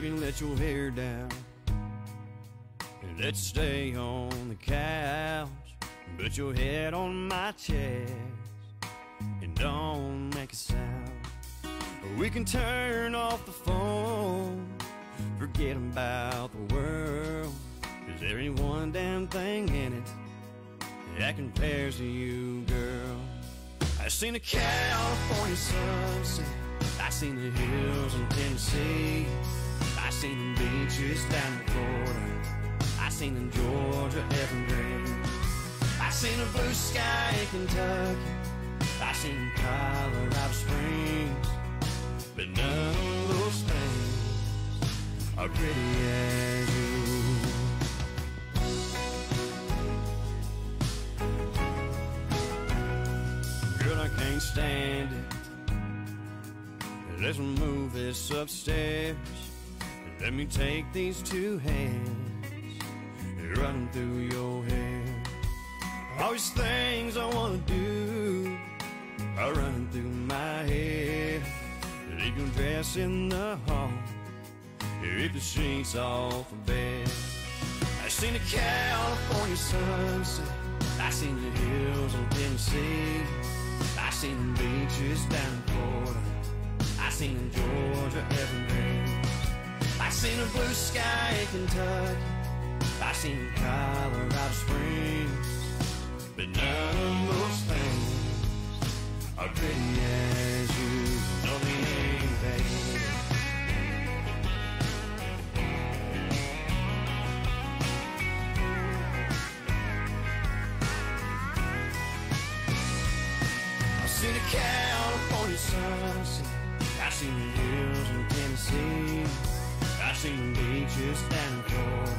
Baby, let your hair down. And let's stay on the couch. Put your head on my chest. And don't make a sound. We can turn off the phone. Forget about the world. Cause there ain't one damn thing in it that compares to you, girl. I seen a California sunset. I seen the hills in Tennessee. Seen the beaches down in Florida. I seen in Georgia evergreen. I seen a blue sky in Kentucky. I seen Colorado Springs. But none of those things are pretty as you. Girl, I can't stand it. Let's move this upstairs. Let me take these two hands and run through your hair. All these things I wanna do are running through my head. Leave your dress in the hall. If the sheets off the bed. I seen a California sunset. I seen the hills of Tennessee. I seen the beaches down in Florida. I seen Georgia evergreen. I seen a blue sky in Kentucky. I seen Colorado Springs. But none of those things are pretty as you know ain't, baby. I seen a California sunset. I seen seen beaches in Florida.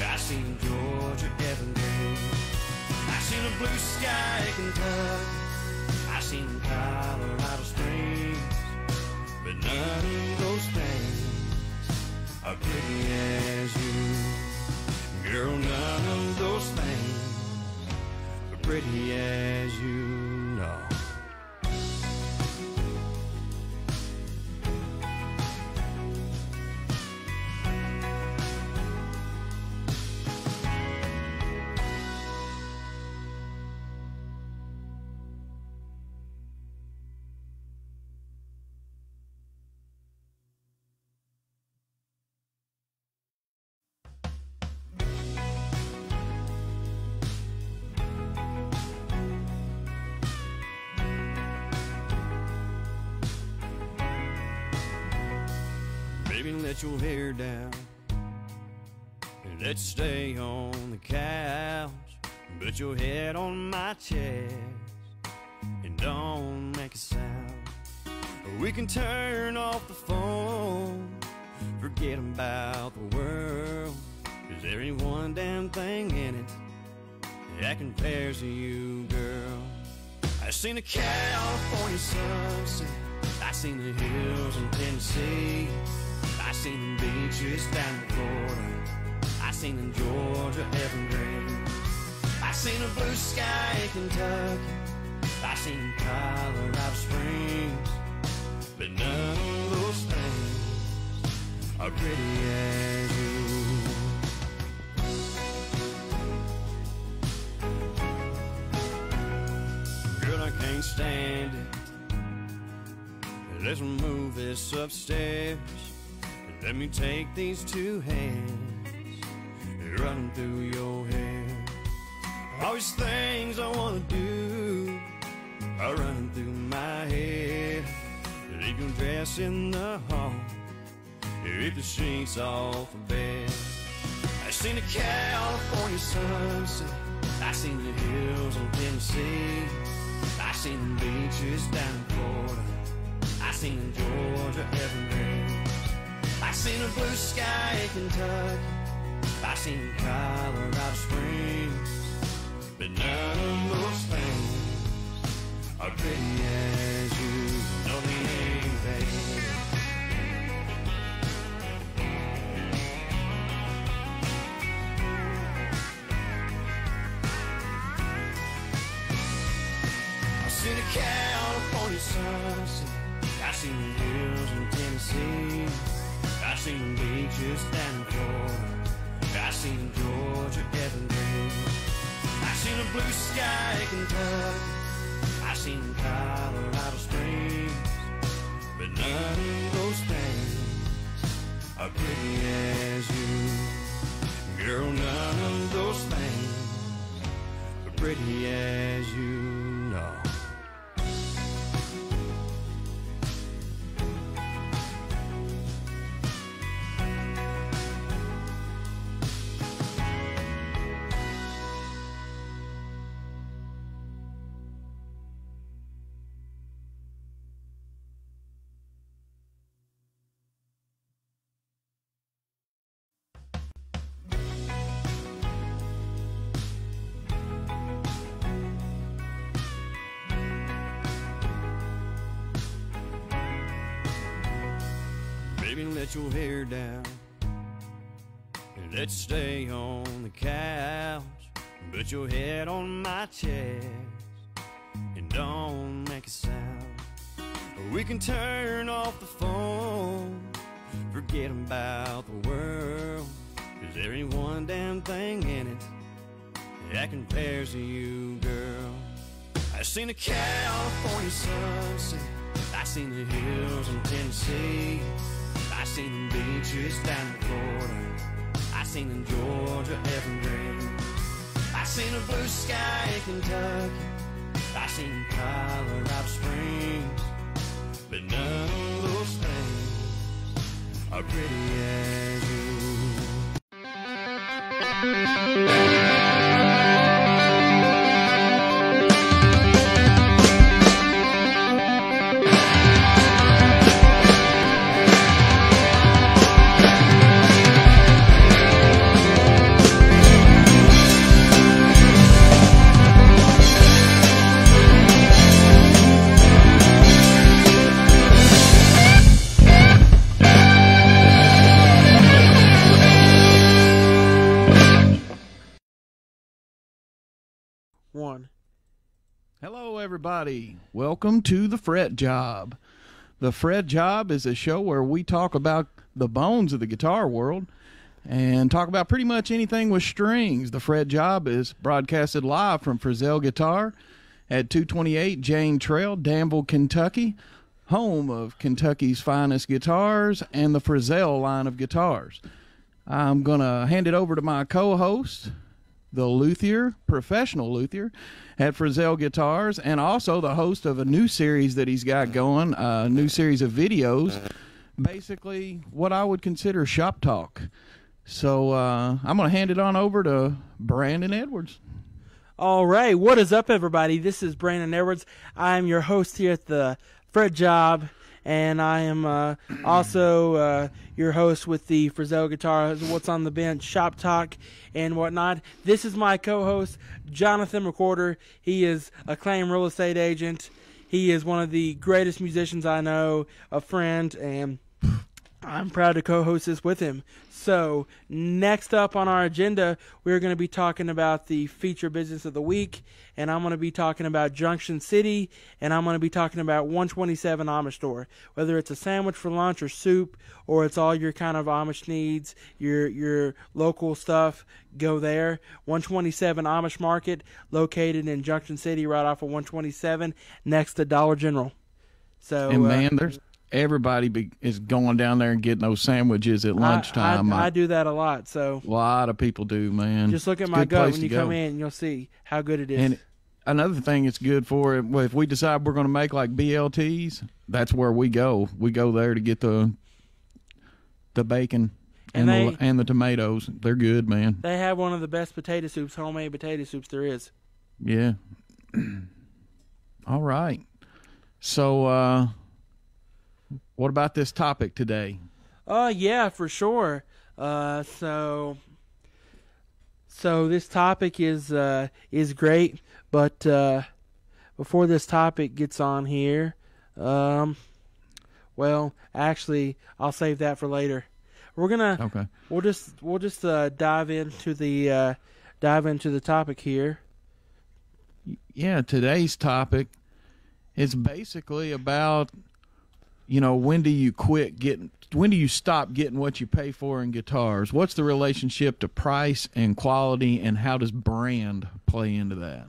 I seen Georgia evergreen. I seen a blue sky in Kentucky. I seen Colorado Springs. But none of those things are pretty as you. Girl, none of those things are pretty as you let your hair down. Let's stay on the couch. Put your head on my chest. And don't make a sound. We can turn off the phone. Forget about the world. Cause there ain't one damn thing in it that compares to you, girl. I seen a California sunset. I seen the hills in Tennessee. Seen beaches down in Florida. I seen in Georgia evergreen. I seen a blue sky in Kentucky. I seen Colorado Springs. But none of those things are pretty as you. Girl, I can't stand it. Let's move this upstairs. Let me take these two hands and run through your hair. All these things I wanna do are running through my head. Leave your dress in the hall. If the sheets off the bed. I seen a California sunset. I seen the hills in Tennessee. I seen the beaches down in Florida. I seen Georgia evergreen. I seen a blue sky in Kentucky. I seen Colorado Springs. But none of those things are pretty as you know they ain't, baby. I seen a California sunset. I seen the hills in Tennessee. Seen beaches down in Florida. I seen Georgia Everglades. I seen a blue sky in Kentucky. I seen Colorado Springs. But none of those things are pretty as you. Girl, none of those things are pretty as you. Let your hair down and let's stay on the couch. Put your head on my chest and don't make a sound. We can turn off the phone, forget about the world. Cause there ain't one damn thing in it that compares to you, girl. I seen a California sunset. I seen the hills in Tennessee. Seen the beaches down in Florida. I seen the Georgia Everglades. I seen a blue sky in Kentucky. I seen Colorado Springs. But none of those things are pretty as you. Everybody. Welcome to The Fret Job. The Fret Job is a show where we talk about the bones of the guitar world and talk about pretty much anything with strings. The Fret Job is broadcasted live from Frazzell Guitar at 228 Jane Trail, Danville, Kentucky, home of Kentucky's finest guitars and the Frazzell line of guitars. I'm going to hand it over to my co host, the luthier, professional luthier at Frazzell Guitars, and also the host of a new series that he's got going, a new series of videos, basically what I would consider shop talk. So uh, I'm going to hand it on over to Brandon Edwards. All right. What is up, everybody? This is Brandon Edwards. I'm your host here at the Fret Job, and I am uh, also uh, your host with the Frazzell Guitars, What's on the Bench, Shop Talk, and whatnot. This is my co host, Jonathan Recorder. He is a acclaimed real estate agent. He is one of the greatest musicians I know, a friend, and I'm proud to co-host this with him. So, next up on our agenda, we're going to be talking about the feature business of the week, and I'm going to be talking about Junction City, and I'm going to be talking about 127 Amish store. Whether it's a sandwich for lunch or soup, or it's all your kind of Amish needs, your your local stuff, go there. 127 Amish Market, located in Junction City, right off of 127, next to Dollar General. So, And uh, man, there's everybody be, is going down there and getting those sandwiches at I- lunchtime. I, I, do that a lot. So a lot of people do, man. just look at It's my gut when you come in, and you'll see how good it is. And another thing it's good for, if we decide we're going to make like BLTs, that's where we go. We go there to get the the bacon And and, they- the, and the tomatoes. They're good, man. they have one of the best potato soups, homemade potato soups there is. Yeah. All right. So, uh, what about this topic today? Oh yeah, for sure. Uh, so so this topic is uh, is great, but uh, before this topic gets on here, um, well, actually, I'll save that for later. We're gonna Okay. we'll just we'll just uh, dive into the uh, dive into the topic here. Yeah, today's topic is basically about you know, when do you quit getting? When do you stop getting what you pay for in guitars? What's the relationship to price and quality, and how does brand play into that?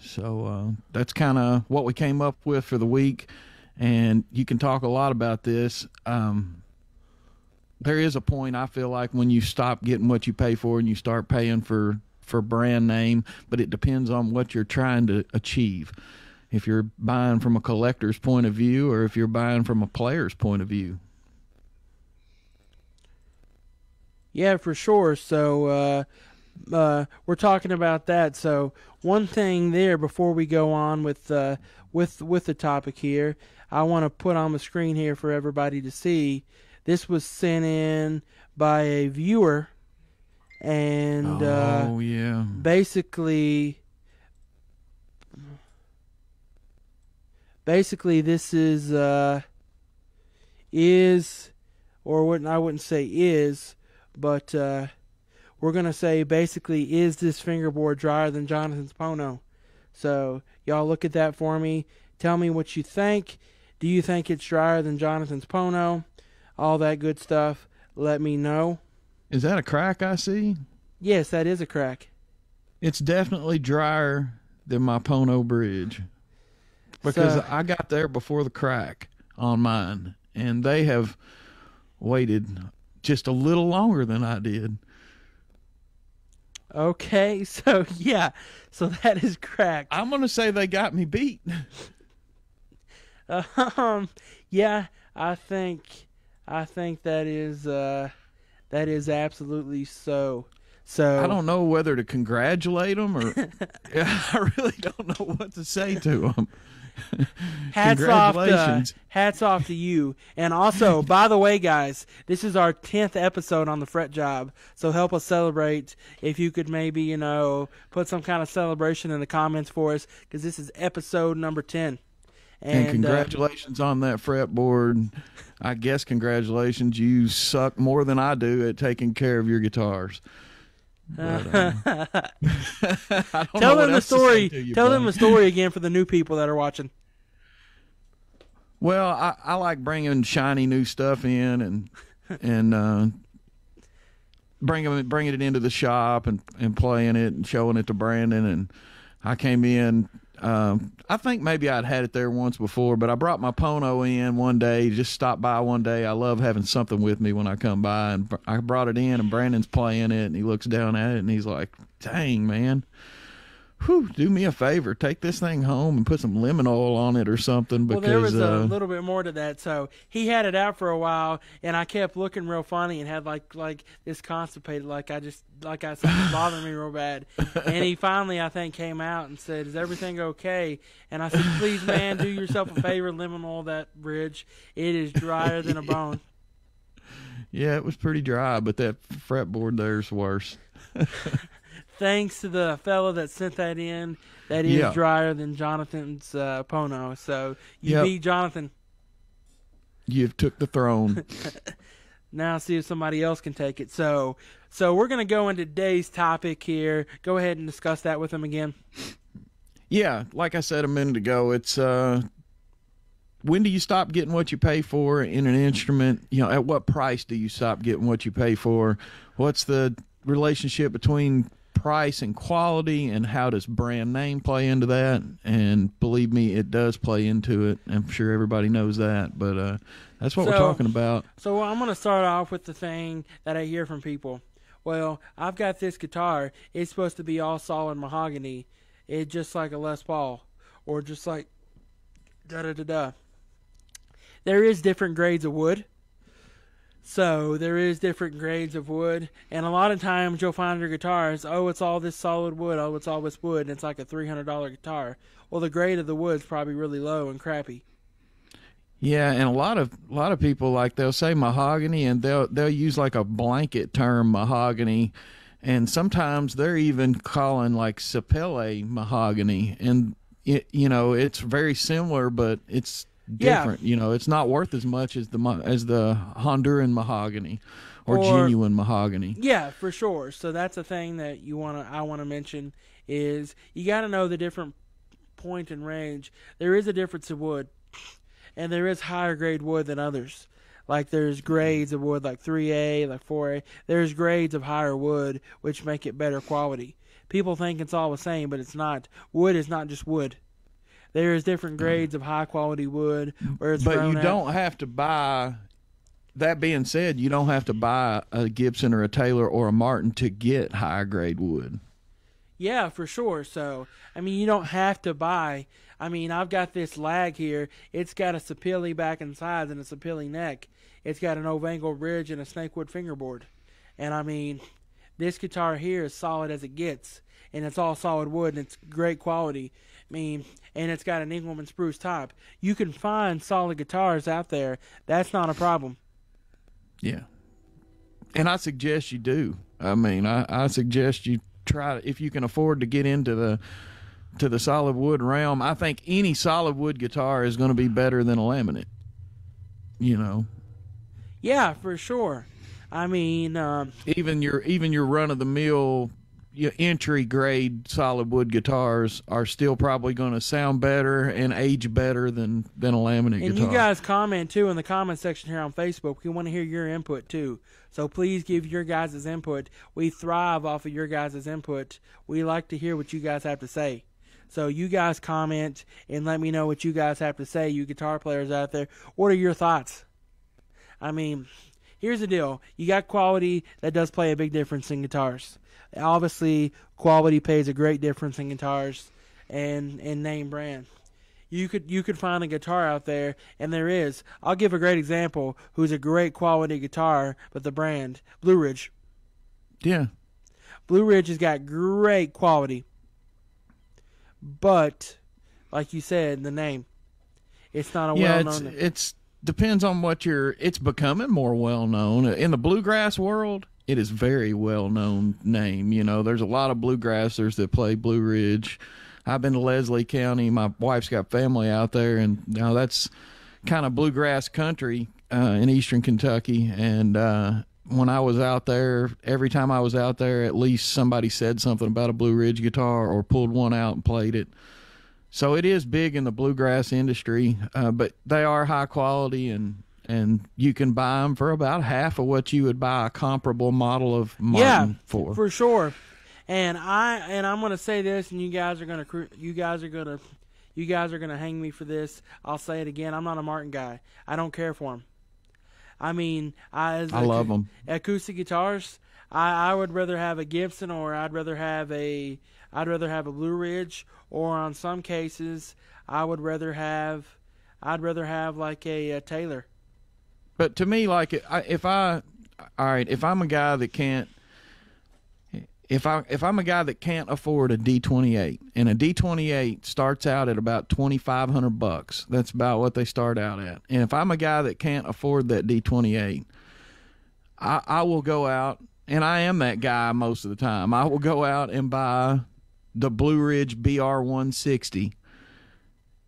So uh, that's kind of what we came up with for the week, and you can talk a lot about this. Um, there is a point I feel like when you stop getting what you pay for and you start paying for for brand name, but it depends on what you're trying to achieve. If you're buying from a collector's point of view or if you're buying from a player's point of view. Yeah, for sure. So uh, uh, we're talking about that. So one thing there before we go on with uh, with with the topic here, I want to put on the screen here for everybody to see. This was sent in by a viewer, and uh, oh yeah, basically, basically this is uh, is or wouldn't I wouldn't say is but uh, we're gonna say basically, is this fingerboard drier than Jonathan's Pono? So y'all look at that for me. Tell me what you think. Do you think it's drier than Jonathan's Pono? All that good stuff. Let me know. Is that a crack I see? Yes, that is a crack. It's definitely drier than my Pono bridge because So- I got there before the crack on mine, and they have waited just a little longer than I did. Okay, so yeah, so that is cracked. I'm gonna say they got me beat. Um, yeah, I think, I think that is, uh, that is absolutely so. So I don't know whether to congratulate them or I really don't know what to say to them. hats off to hats off to you. And also, by the way, guys, this is our tenth episode on the fret job. So help us celebrate. If you could maybe you know put some kind of celebration in the comments for us, because this is episode number ten. And, uh, congratulations on that fretboard. I guess congratulations. You suck more than I do at taking care of your guitars. But, know tell them the else to say story. you, Tell them the story again for the new people that are watching. Well, I, I like bringing shiny new stuff in and and uh, bringing bringing it into the shop and and playing it and showing it to Brandon. And I came in. Um, I think maybe I'd had it there once before, but I brought my Pono in one day. Just stopped by one day. I love having something with me when I come by, and I brought it in. And Brandon's playing it, and he looks down at it, and he's like, "Dang, man." Whew, do me a favor, take this thing home and put some lemon oil on it or something. Because Well, there was uh, a little bit more to that. So he had it out for a while, and I kept looking real funny and had like like this constipated, like I just like I said, bothering me real bad. And he finally, I think, came out and said, "Is everything okay?" And I said, "Please, man, do yourself a favor, lemon oil that bridge. It is drier than a bone." Yeah, it was pretty dry, but that fretboard there's worse. Thanks to the fellow that sent that in, that is Yeah. drier than Jonathan's uh, Pono. So you Yep. beat Jonathan. You've took the throne. now see if somebody else can take it. So, so we're gonna go into today's topic here. Go ahead and discuss that with them again. yeah, like I said a minute ago, it's uh when do you stop getting what you pay for in an instrument? You know, at what price do you stop getting what you pay for? What's the relationship between price and quality and how does brand name play into that? And believe me, it does play into it. I'm sure everybody knows that, but uh that's what we're talking about. So I'm gonna start off with the thing that I hear from people. Well, I've got this guitar. It's supposed to be all solid mahogany. it's just like a Les Paul, or just like da da da da. There is different grades of wood. So there is different grades of wood, and a lot of times you'll find your guitars. Oh, it's all this solid wood. Oh, it's all this wood, and it's like a three hundred dollar guitar. Well, the grade of the wood's probably really low and crappy. Yeah, and a lot of a lot of people like they'll say mahogany and they'll they'll use like a blanket term mahogany and sometimes they're even calling like sapele mahogany and it, you know it's very similar but it's Yeah. different. You know, it's not worth as much as the as the Honduran mahogany or, Or- genuine mahogany. Yeah, for sure. So that's a thing that you want to I want to mention is you got to know the different point and range. There is a difference in wood. and there is higher grade wood than others. Like there's mm-hmm. grades of wood like 3A, like 4A. There's grades of higher wood which make it better quality. People think it's all the same, but it's not. Wood is not just wood. There is different mm-hmm. grades of high quality wood where it's But you at. don't have to buy. That being said, you don't have to buy a Gibson or a Taylor or a Martin to get higher grade wood. Yeah, for sure. So, I mean, you don't have to buy. I mean, I've got this lag here. It's got a sapele back and sides and a sapele neck. It's got an Ovangkol bridge and a snakewood fingerboard. And I mean, this guitar here is solid as it gets, and it's all solid wood and it's great quality. I mean, and it's got an Engelmann spruce top. You can find solid guitars out there. That's not a problem. Yeah. And I suggest you do. I mean, I, I suggest you try if you can afford to get into the to the solid wood realm. I think any solid wood guitar is going to be better than a laminate. You know, Yeah, for sure. I mean, um, even your even your run of the mill entry grade solid wood guitars are still probably going to sound better and age better than than a laminate And guitar. you guys comment too in the comment section here on Facebook. We want to hear your input too. So please give your guys' input. We thrive off of your guys' input. We like to hear what you guys have to say. So you guys comment and let me know what you guys have to say, you guitar players out there. What are your thoughts? I mean, here's the deal. You got quality that does play a big difference in guitars. Obviously, quality pays a great difference in guitars and and name brand you could you could find a guitar out there and there is i'll give a great example who's a great quality guitar but the brand blue ridge yeah. blue ridge has got great quality but like you said the name it's not a yeah, well it's known it's depends on what you're. It's becoming more well known in the bluegrass world. It is very well known name. You know, there's a lot of bluegrassers that play Blue Ridge. I've been to Leslie County. My wife's got family out there, and now that's kind of bluegrass country uh, in eastern Kentucky. And uh, when I was out there, every time I was out there, at least somebody said something about a Blue Ridge guitar or pulled one out and played it. So it is big in the bluegrass industry, uh, but they are high quality and and you can buy them for about half of what you would buy a comparable model of Martin yeah for. for sure. And i and i'm gonna say this and you guys are gonna you guys are gonna you guys are gonna hang me for this. I'll say it again. I'm not a martin guy. I don't care for him i mean i as I love them. acoustic guitars I, I would rather have a gibson or i'd rather have a i'd rather have a blue ridge or on some cases i would rather have i'd rather have like a, a taylor But to me, like if I, all right, if I'm a guy that can't, if I if I'm a guy that can't afford a D28, and a D28 starts out at about 2,500 bucks, that's about what they start out at. And if I'm a guy that can't afford that D28, I, I will go out, and I am that guy most of the time. I will go out and buy the Blue Ridge BR160,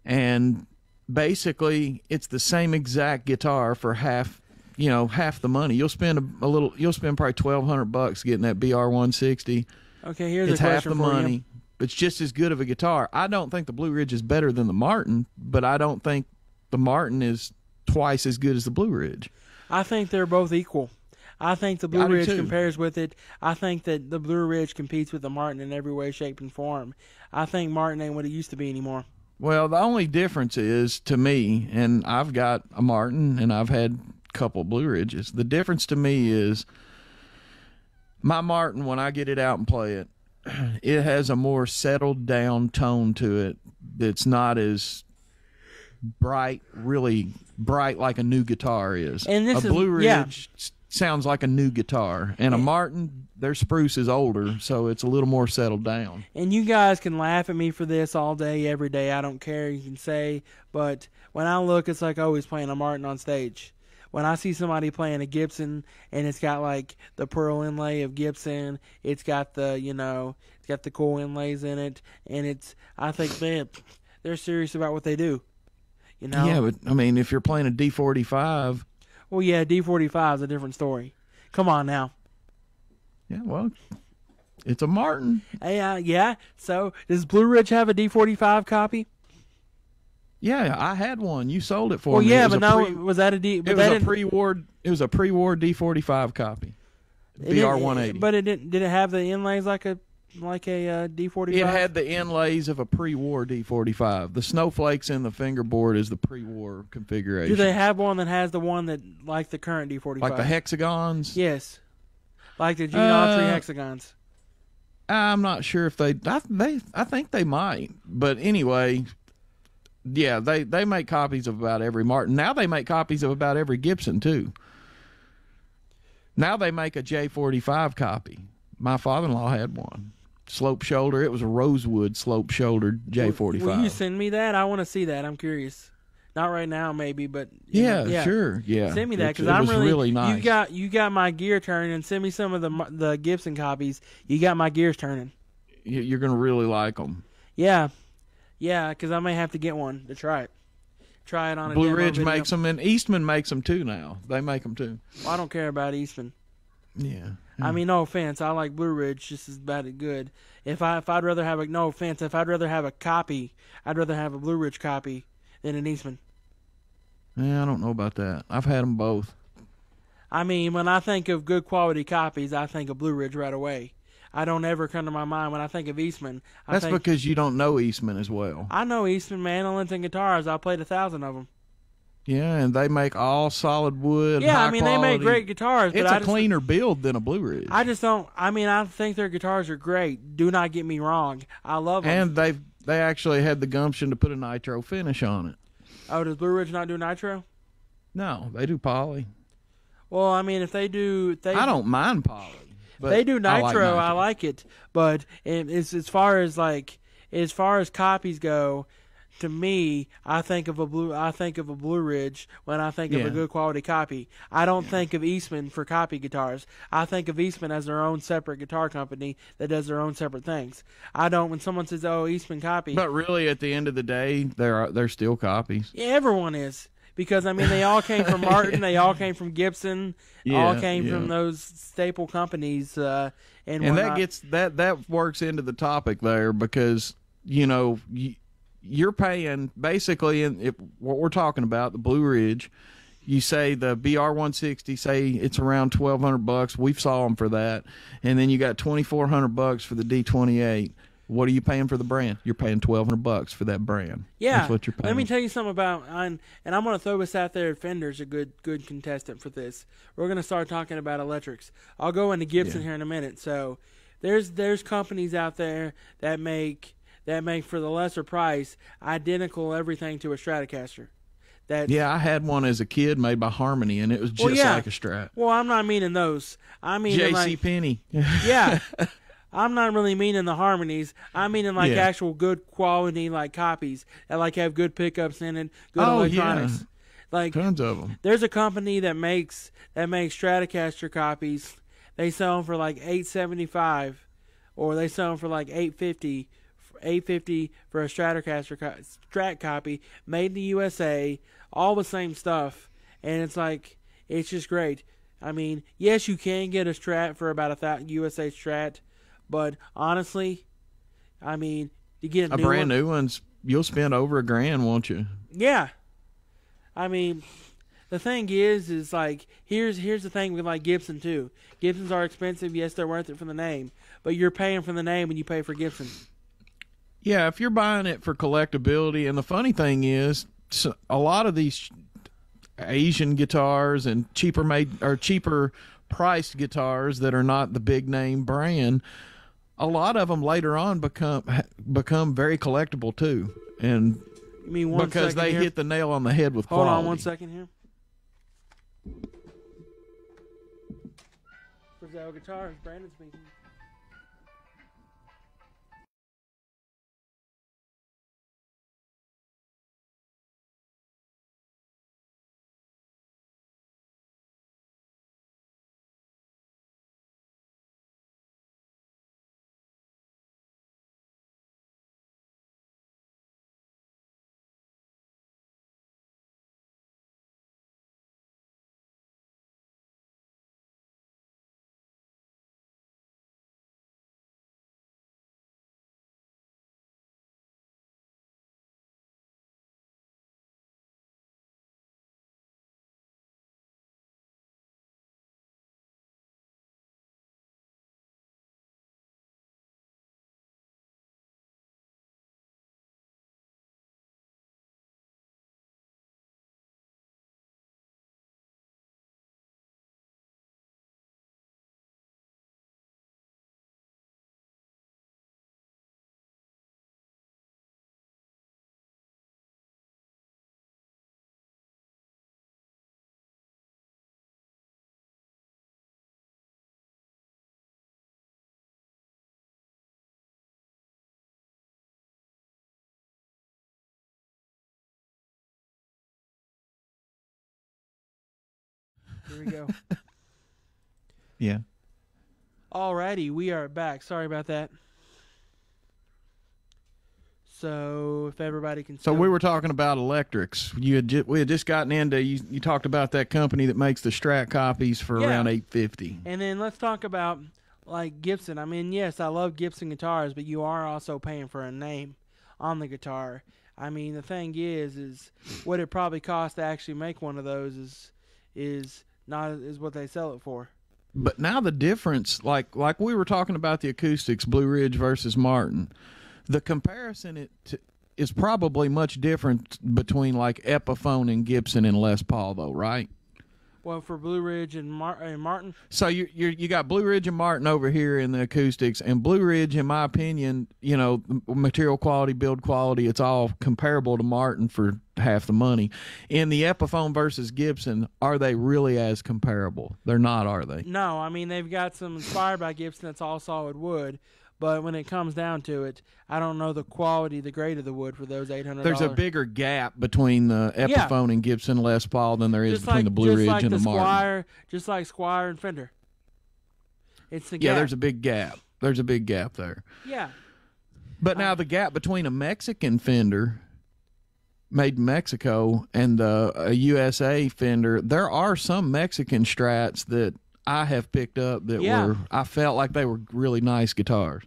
and basically it's the same exact guitar for half you know half the money you'll spend a, a little you'll spend probably 1200 bucks getting that br160 okay here's it's half the money you it's just as good of a guitar i don't think the blue ridge is better than the martin but i don't think the martin is twice as good as the blue ridge I think they're both equal. I think the Blue I Ridge compares with it. I think that the Blue Ridge competes with the Martin in every way, shape, and form. I think Martin ain't what it used to be anymore. Well the only difference is to me and i've got a martin and i've had a couple blue ridges. The difference to me is my martin when i get it out and play it it has a more settled down tone to it that's not as bright really bright like a new guitar is. And this a is- blue ridge yeah. sounds like a new guitar. And a martin their spruce is older so it's a little more settled down And you guys can laugh at me for this all day, every day. I don't care. You can say, but when I look, it's like oh, always playing a Martin on stage. When I see somebody playing a Gibson and it's got like the pearl inlay of Gibson, it's got the you know, it's got the cool inlays in it, and it's I think they they're serious about what they do. You know? yeah but i mean if you're playing a d45 Well, yeah, D45 is a different story. Come on now. Yeah, well, it's a Martin. Hey, uh, yeah. So does Blue Ridge have a D45 copy? Yeah, I had one. You sold it for Well, me. Yeah, but no, pre- was that a D? It was a pre-war. It was a pre-war D45 copy. BR 180. But it didn't. Did it have the inlays like a like a uh, D forty It had the inlays of a pre-war D45. The snowflakes in the fingerboard is the pre-war configuration. Do they have one that has the one that like the current D forty five? like the hexagons? Yes, like the geometry Uh, hexagons. I'm not sure if they. I, they. I think they might. But anyway, yeah, they they make copies of about every Martin. Now they make copies of about every Gibson too. Now they make a J45 copy. My father-in-law had one. Slope shoulder. It was a rosewood slope shouldered J45. Will you send me that? I want to see that. I'm curious. Not right now, maybe, but yeah, know, sure. Yeah. Send me that because I'm was really, nice. You got you got my gear turning. Send me some of the the Gibson copies. You got my gears turning. You- You're going to really like them. Yeah, yeah, because I may have to get one to try it. Try it on a Blue Ridge video. makes them, and Eastman makes them too now. They make them too. Well, I don't care about Eastman. Yeah. I mean, no offense, I like Blue Ridge just as about as good. If I if I'd rather have a no offense, if I'd rather have a copy, I'd rather have a Blue Ridge copy than an Eastman. Yeah, I don't know about that. I've had them both. I mean, when I think of good quality copies, I think of Blue Ridge right away. I don't ever come to my mind when I think of Eastman. I That's think, because you don't know Eastman as well. I know Eastman, mandolins and guitars, I played a thousand of them. Yeah, and they make all solid wood. Yeah, high I mean they make great guitars, but It's a just, cleaner build than a Blue Ridge. I just don't. I mean, I think their guitars are great. Do not get me wrong. I love them. and they they actually had the gumption to put a nitro finish on it. Oh, does Blue Ridge not do nitro? No, they do poly. Well, I mean, if they do, they I don't mind poly. But they do I nitro, I like it. But it's as far as like as far as copies go, to me, I think of a blue. I think of a Blue Ridge when I think of a good quality copy. I don't think of Eastman for copy guitars. I think of Eastman as their own separate guitar company that does their own separate things. I don't. When someone says, "Oh, Eastman copy," But really, at the end of the day, they're they're still copies. yeah, everyone is. Because I mean, they all came from Martin, they all came from Gibson, all Yeah, came from those staple companies, uh, and, and that whatnot. gets that that works into the topic there because you know you, you're paying basically in if, what we're talking about the Blue Ridge. You say the BR 160, say it's around 1200 bucks. We've saw them for that, and then you got 2400 bucks for the D28. What are you paying for the brand? You're paying 1200 bucks for that brand. Yeah, that's what you're paying. Let me tell you something about, and, and I'm going to throw this out there. Fender's a good good contestant for this. We're going to start talking about electrics. I'll go into Gibson Yeah. here in a minute. So there's there's companies out there that make that make for the lesser price identical everything to a Stratocaster. That yeah, I had one as a kid made by Harmony, and it was just Well, yeah. like a Strat. Well, I'm not meaning those. I mean J.C. like Penney. yeah. I'm not really meaning the harmonies. I'm meaning like Yeah. actual good quality like copies that like have good pickups in it, good Oh, electronics. yeah. Like Tons of them. there's a company that makes that makes Stratocaster copies. They sell them for like eight seventy five, or they sell them for like eight fifty, eight fifty for a Stratocaster co- Strat copy made in the USA, all the same stuff, and it's like it's just great. I mean, yes, you can get a Strat for about a thousand USA Strat, but honestly, I mean, to get a, A new brand one, new one's you'll spend over a grand, won't you? yeah. I mean, the thing is, is like here's here's the thing with like Gibson too. Gibsons are expensive. Yes, they're worth it for the name, but you're paying for the name when you pay for Gibson. Yeah, if you're buying it for collectability, and the funny thing is, a lot of these Asian guitars and cheaper made or cheaper priced guitars that are not the big name brand, a lot of them later on become become very collectible too, and Give me one because they here. hit the nail on the head with Hold quality. on one second here. Frazzell Guitars, Brandon speaking. Here we go. Yeah. Alrighty, we are back. Sorry about that. So if everybody can. So we were talking about electrics. You had ju- we had just gotten into you. You talked about that company that makes the Strat copies for Yeah. around eight fifty. And then let's talk about like Gibson. I mean, yes, I love Gibson guitars, but you are also paying for a name on the guitar. I mean, the thing is, is what it probably costs to actually make one of those is is not is what they sell it for. But now the difference, like like we were talking about the acoustics, Blue Ridge versus Martin, the comparison it t- is probably much different between like Epiphone and Gibson and Les Paul, though, right? Well, for Blue Ridge and, Mar- and Martin, So you you you got Blue Ridge and Martin over here in the acoustics, and Blue Ridge, in my opinion, you know, material quality, build quality, it's all comparable to Martin for half the money. In the Epiphone versus Gibson, are they really as comparable? They're not, are they? no, I mean they've got some inspired by Gibson. That's all solid wood. But when it comes down to it, I don't know the quality, the grade of the wood for those eight hundred. There's a bigger gap between the Yeah. Epiphone and Gibson Les Paul than there is just between like the Blue Ridge like and the, the, Martin. Squier, just like Squier and Fender. It's the Yeah, gap. there's a big gap. There's a big gap there. yeah. But Uh, now the gap between a Mexican fender made in Mexico and uh, a USA fender, there are some Mexican strats that I have picked up that Yeah. were I felt like they were really nice guitars.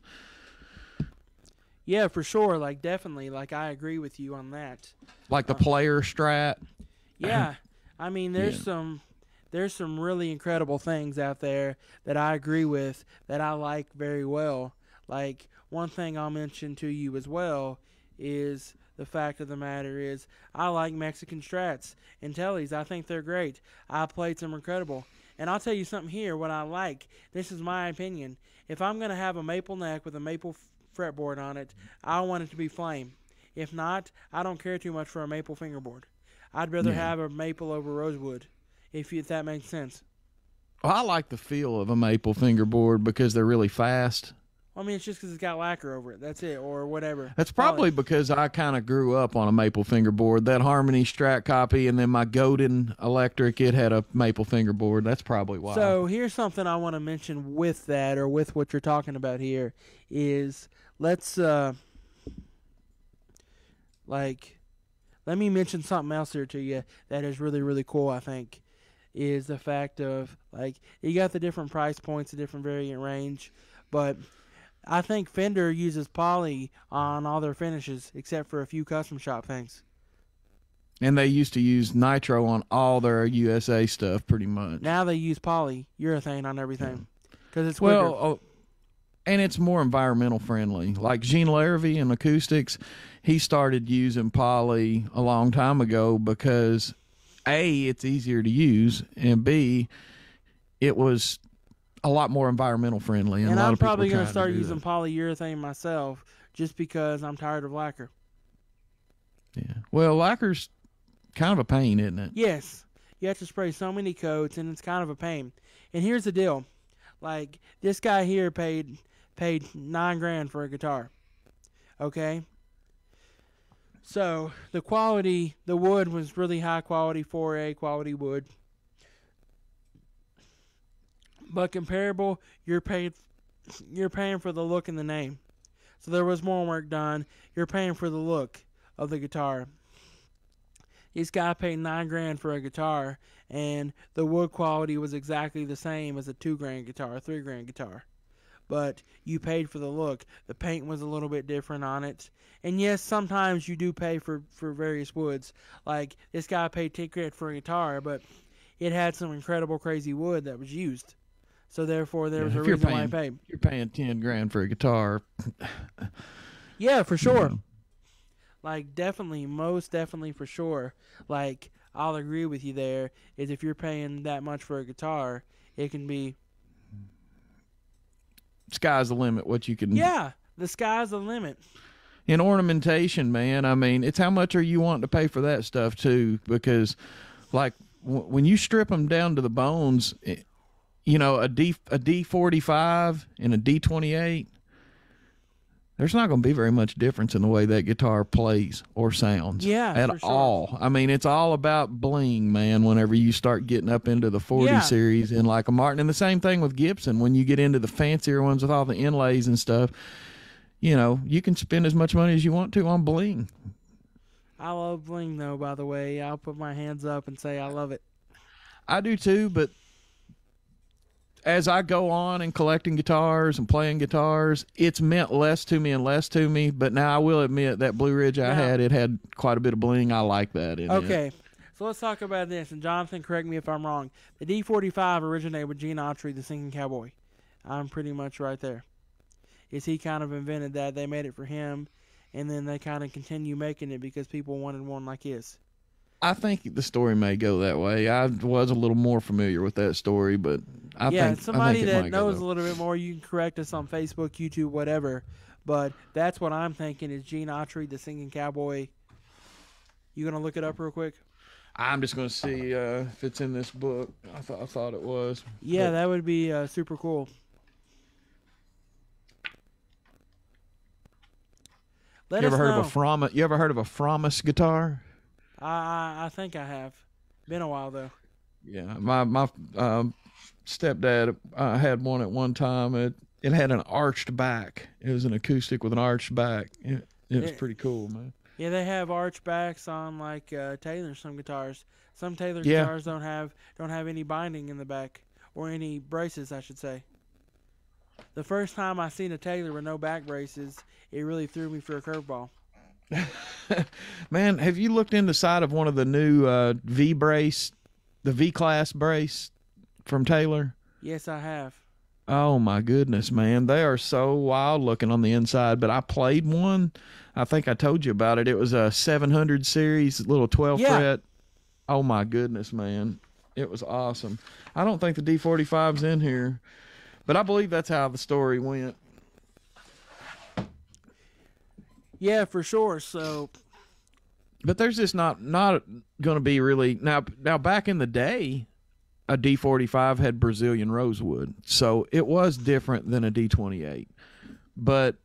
Yeah, for sure. Like definitely. Like I agree with you on that. Like the um, player strat. Yeah. I mean there's Yeah. some there's some really incredible things out there that I agree with that I like very well. Like one thing I'll mention to you as well is the fact of the matter is I like Mexican strats and tellies. I think they're great. I played some incredible. And I'll tell you something here what I like. This is my opinion. If I'm going to have a maple neck with a maple fretboard on it, I want it to be flame. If not, I don't care too much for a maple fingerboard. I'd rather Yeah. have a maple over rosewood, if, you, if that makes sense. Well, I like the feel of a maple fingerboard because they're really fast. I mean, it's just because it's got lacquer over it. That's it, or whatever. That's probably because I kind of grew up on a maple fingerboard. That Harmony Strat copy, and then my Godin electric, it had a maple fingerboard. That's probably why. So here's something I want to mention with that, or with what you're talking about here, is let's uh, like, let me mention something else here to you that is really really cool. I think is the fact of like you got the different price points, the different variant range, but I think Fender uses poly on all their finishes except for a few custom shop things. and they used to use nitro on all their USA stuff, pretty much. Now they use poly urethane on everything because it's quicker. Well, oh, and it's more environmental friendly. Like Jean Larrivée in acoustics, he started using poly a long time ago because a it's easier to use, and b it was a lot more environmental friendly. And, and a lot I'm probably going gonna start using polyurethane myself just because I'm tired of lacquer. Yeah. Well, lacquer's kind of a pain, isn't it? Yes, you have to spray so many coats, and it's kind of a pain. And here's the deal: like this guy here paid paid nine grand for a guitar. Okay. So the quality, the wood was really high quality, 4A quality wood. But comparable, you're paid, you're paying for the look and the name. So there was more work done. You're paying for the look of the guitar. This guy paid nine grand for a guitar, and the wood quality was exactly the same as a two grand guitar, three grand guitar. But you paid for the look. The paint was a little bit different on it. And yes, sometimes you do pay for, for various woods. Like this guy paid ten grand for a guitar, but it had some incredible crazy wood that was used. So therefore there was Yeah, a if you're reason why I paying- paid. You're paying ten grand for a guitar. Yeah, for sure. know. Like definitely, most definitely for sure. Like I'll agree with you there. Is if you're paying that much for a guitar, it can be Sky's the limit. What you can yeah. The sky's the limit. in ornamentation, man. I mean, it's how much are you wanting to pay for that stuff too? Because, like, w- when you strip them down to the bones, it, you know, a D a D forty five and a D twenty eight. there's not going to be very much difference in the way that guitar plays or sounds. Yeah, at sure. all. I mean, it's all about bling, man. Whenever you start getting up into the 40 Yeah. series and like a Martin, and the same thing with Gibson. When you get into the fancier ones with all the inlays and stuff, you know, you can spend as much money as you want to on bling. I love bling though. By the way, I'll put my hands up and say I love it. I do too, but as I go on and collecting guitars and playing guitars, it's meant less to me and less to me. But now I will admit that Blue Ridge I had, it had quite a bit of bling. I like that. In it. Okay, so let's talk about this. And Jonathan, correct me if I'm wrong. The D45 originated with Gene Autry, the singing cowboy. I'm pretty much right there. Is he kind of invented that? They made it for him, and then they kind of continue making it because people wanted one like his. I think the story may go that way. I was a little more familiar with that story, but I yeah, think somebody think that knows a little bit more, you can correct us on Facebook, YouTube, whatever. But that's what I'm thinking is Gene Autry, the singing cowboy. You gonna look it up real quick? I'm just going to see uh, if it's in this book. I thought I thought it was. Yeah, But- that would be uh, super cool. Let you ever heard know. of a Froma? You ever heard of a Framus guitar? I, I I think I have. Been a while though. Yeah, my my um, stepdad uh, had one at one time. It it had an arched back. It was an acoustic with an arched back. It, it was pretty cool, man. Yeah, they have arch backs on like uh, Taylor some guitars. Some Taylor Yeah. guitars don't have don't have any binding in the back or any braces, I should say. The first time I seen a Taylor with no back braces, it really threw me for a curveball. Man, have you looked in the side of one of the new uh, V brace, the V class brace from Taylor? Yes, I have. Oh my goodness, man. They are so wild looking on the inside, but I played one. I think I told you about it. It was a 700 series, little 12 Yeah. fret. Oh my goodness, man. It was awesome. I don't think the D45's in here, but I believe that's how the story went. Yeah, for sure. So But there's just not not going to be really now. Now back in the day, a D45 had Brazilian rosewood, so it was different than a D28. But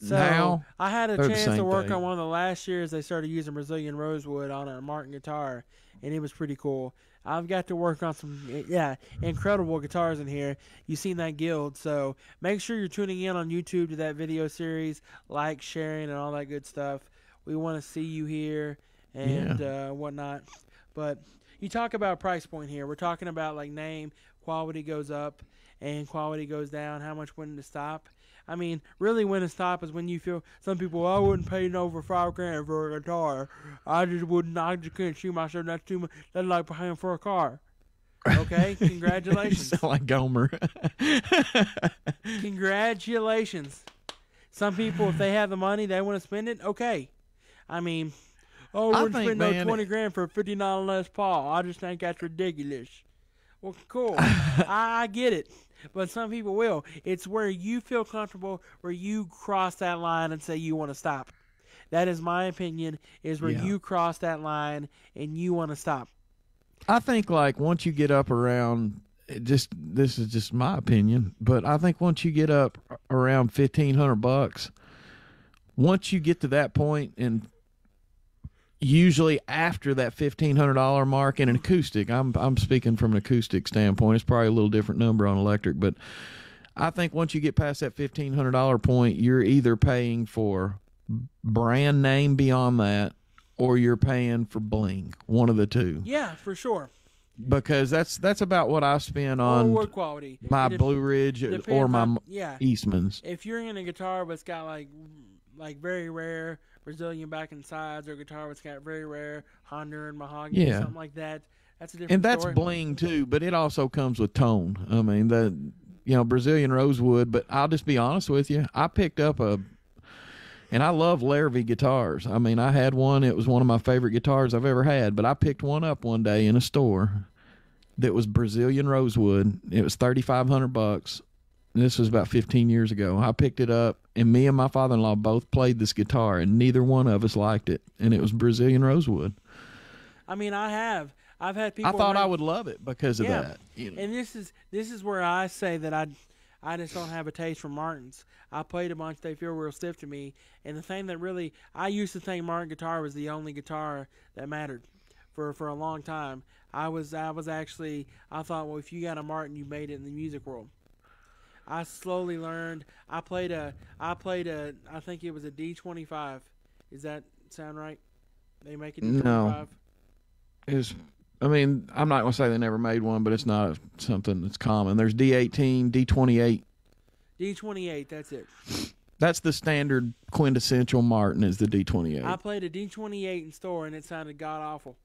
So now I had a chance to work thing. on one of the last years they started using Brazilian rosewood on a Martin guitar, and it was pretty cool. I've got to work on some yeah incredible guitars in here. You've seen that guild, so make sure you're tuning in on YouTube to that video series, like, sharing, and all that good stuff. We want to see you here and uh, whatnot. But you talk about price point here. We're talking about like name, quality goes up, and quality goes down. How much when to stop? I mean, really, when to stop is when you feel. Some people, I wouldn't pay no over five grand for a guitar. I just wouldn't. I just couldn't see myself. That's too much. That's like paying for a car. Okay, you congratulations, sound like Gomer. congratulations. Some people, if they have the money, they want to spend it. Okay, I mean, oh, we're think, spend no twenty grand for a fifty nine Les Paul. I just think that's ridiculous. Well, cool. I, I get it. But some people will. It's where you feel comfortable, where you cross that line and say you want to stop. That is my opinion. Is where Yeah. you cross that line and you want to stop. I think like once you get up around it just this is just my opinion, but I think once you get up around fifteen hundred bucks, once you get to that point, and usually after that fifteen hundred dollar mark in an acoustic, I'm I'm speaking from an acoustic standpoint. It's probably a little different number on electric, but I think once you get past that fifteen hundred dollar point, you're either paying for brand name beyond that, or you're paying for bling. One of the two Yeah, for sure. because that's that's about what I spend on wood quality. my dep- Blue Ridge or my on- yeah. Eastmans. If you're in a guitar that's got like like very rare Brazilian back and sides, or guitar that's got very rare Honduran mahogany, or Yeah. something like that, that's a different. And that's story. bling too, but it also comes with tone. I mean the you know Brazilian rosewood, but I'll just be honest with you. I picked up a and I love Larrivée guitars. I mean, I had one. It was one of my favorite guitars I've ever had. But I picked one up one day in a store that was Brazilian rosewood. It was thirty five hundred bucks. This was about fifteen years ago. I picked it up, and me and my father in law both played this guitar, and neither one of us liked it. And it was Brazilian rosewood. I mean, I have. I've had people. I thought I would love it because of Yeah. that. you know. And this is this is where I say that I I just don't have a taste for Martins. I played a bunch; they feel real stiff to me. And the thing that really, I used to think Martin guitar was the only guitar that mattered for for a long time. I was I was actually I thought, well, if you got a Martin, you made it in the music world. I slowly learned. I played a I played a I think it was a D twenty five. Is that sound right? They make it D twenty five. Is I mean, I'm not gonna say they never made one, but it's not something that's common. There's D18, D28. D twenty eight. That's it. That's the standard quintessential Martin is the D28. I played a D twenty eight in store and it sounded god awful.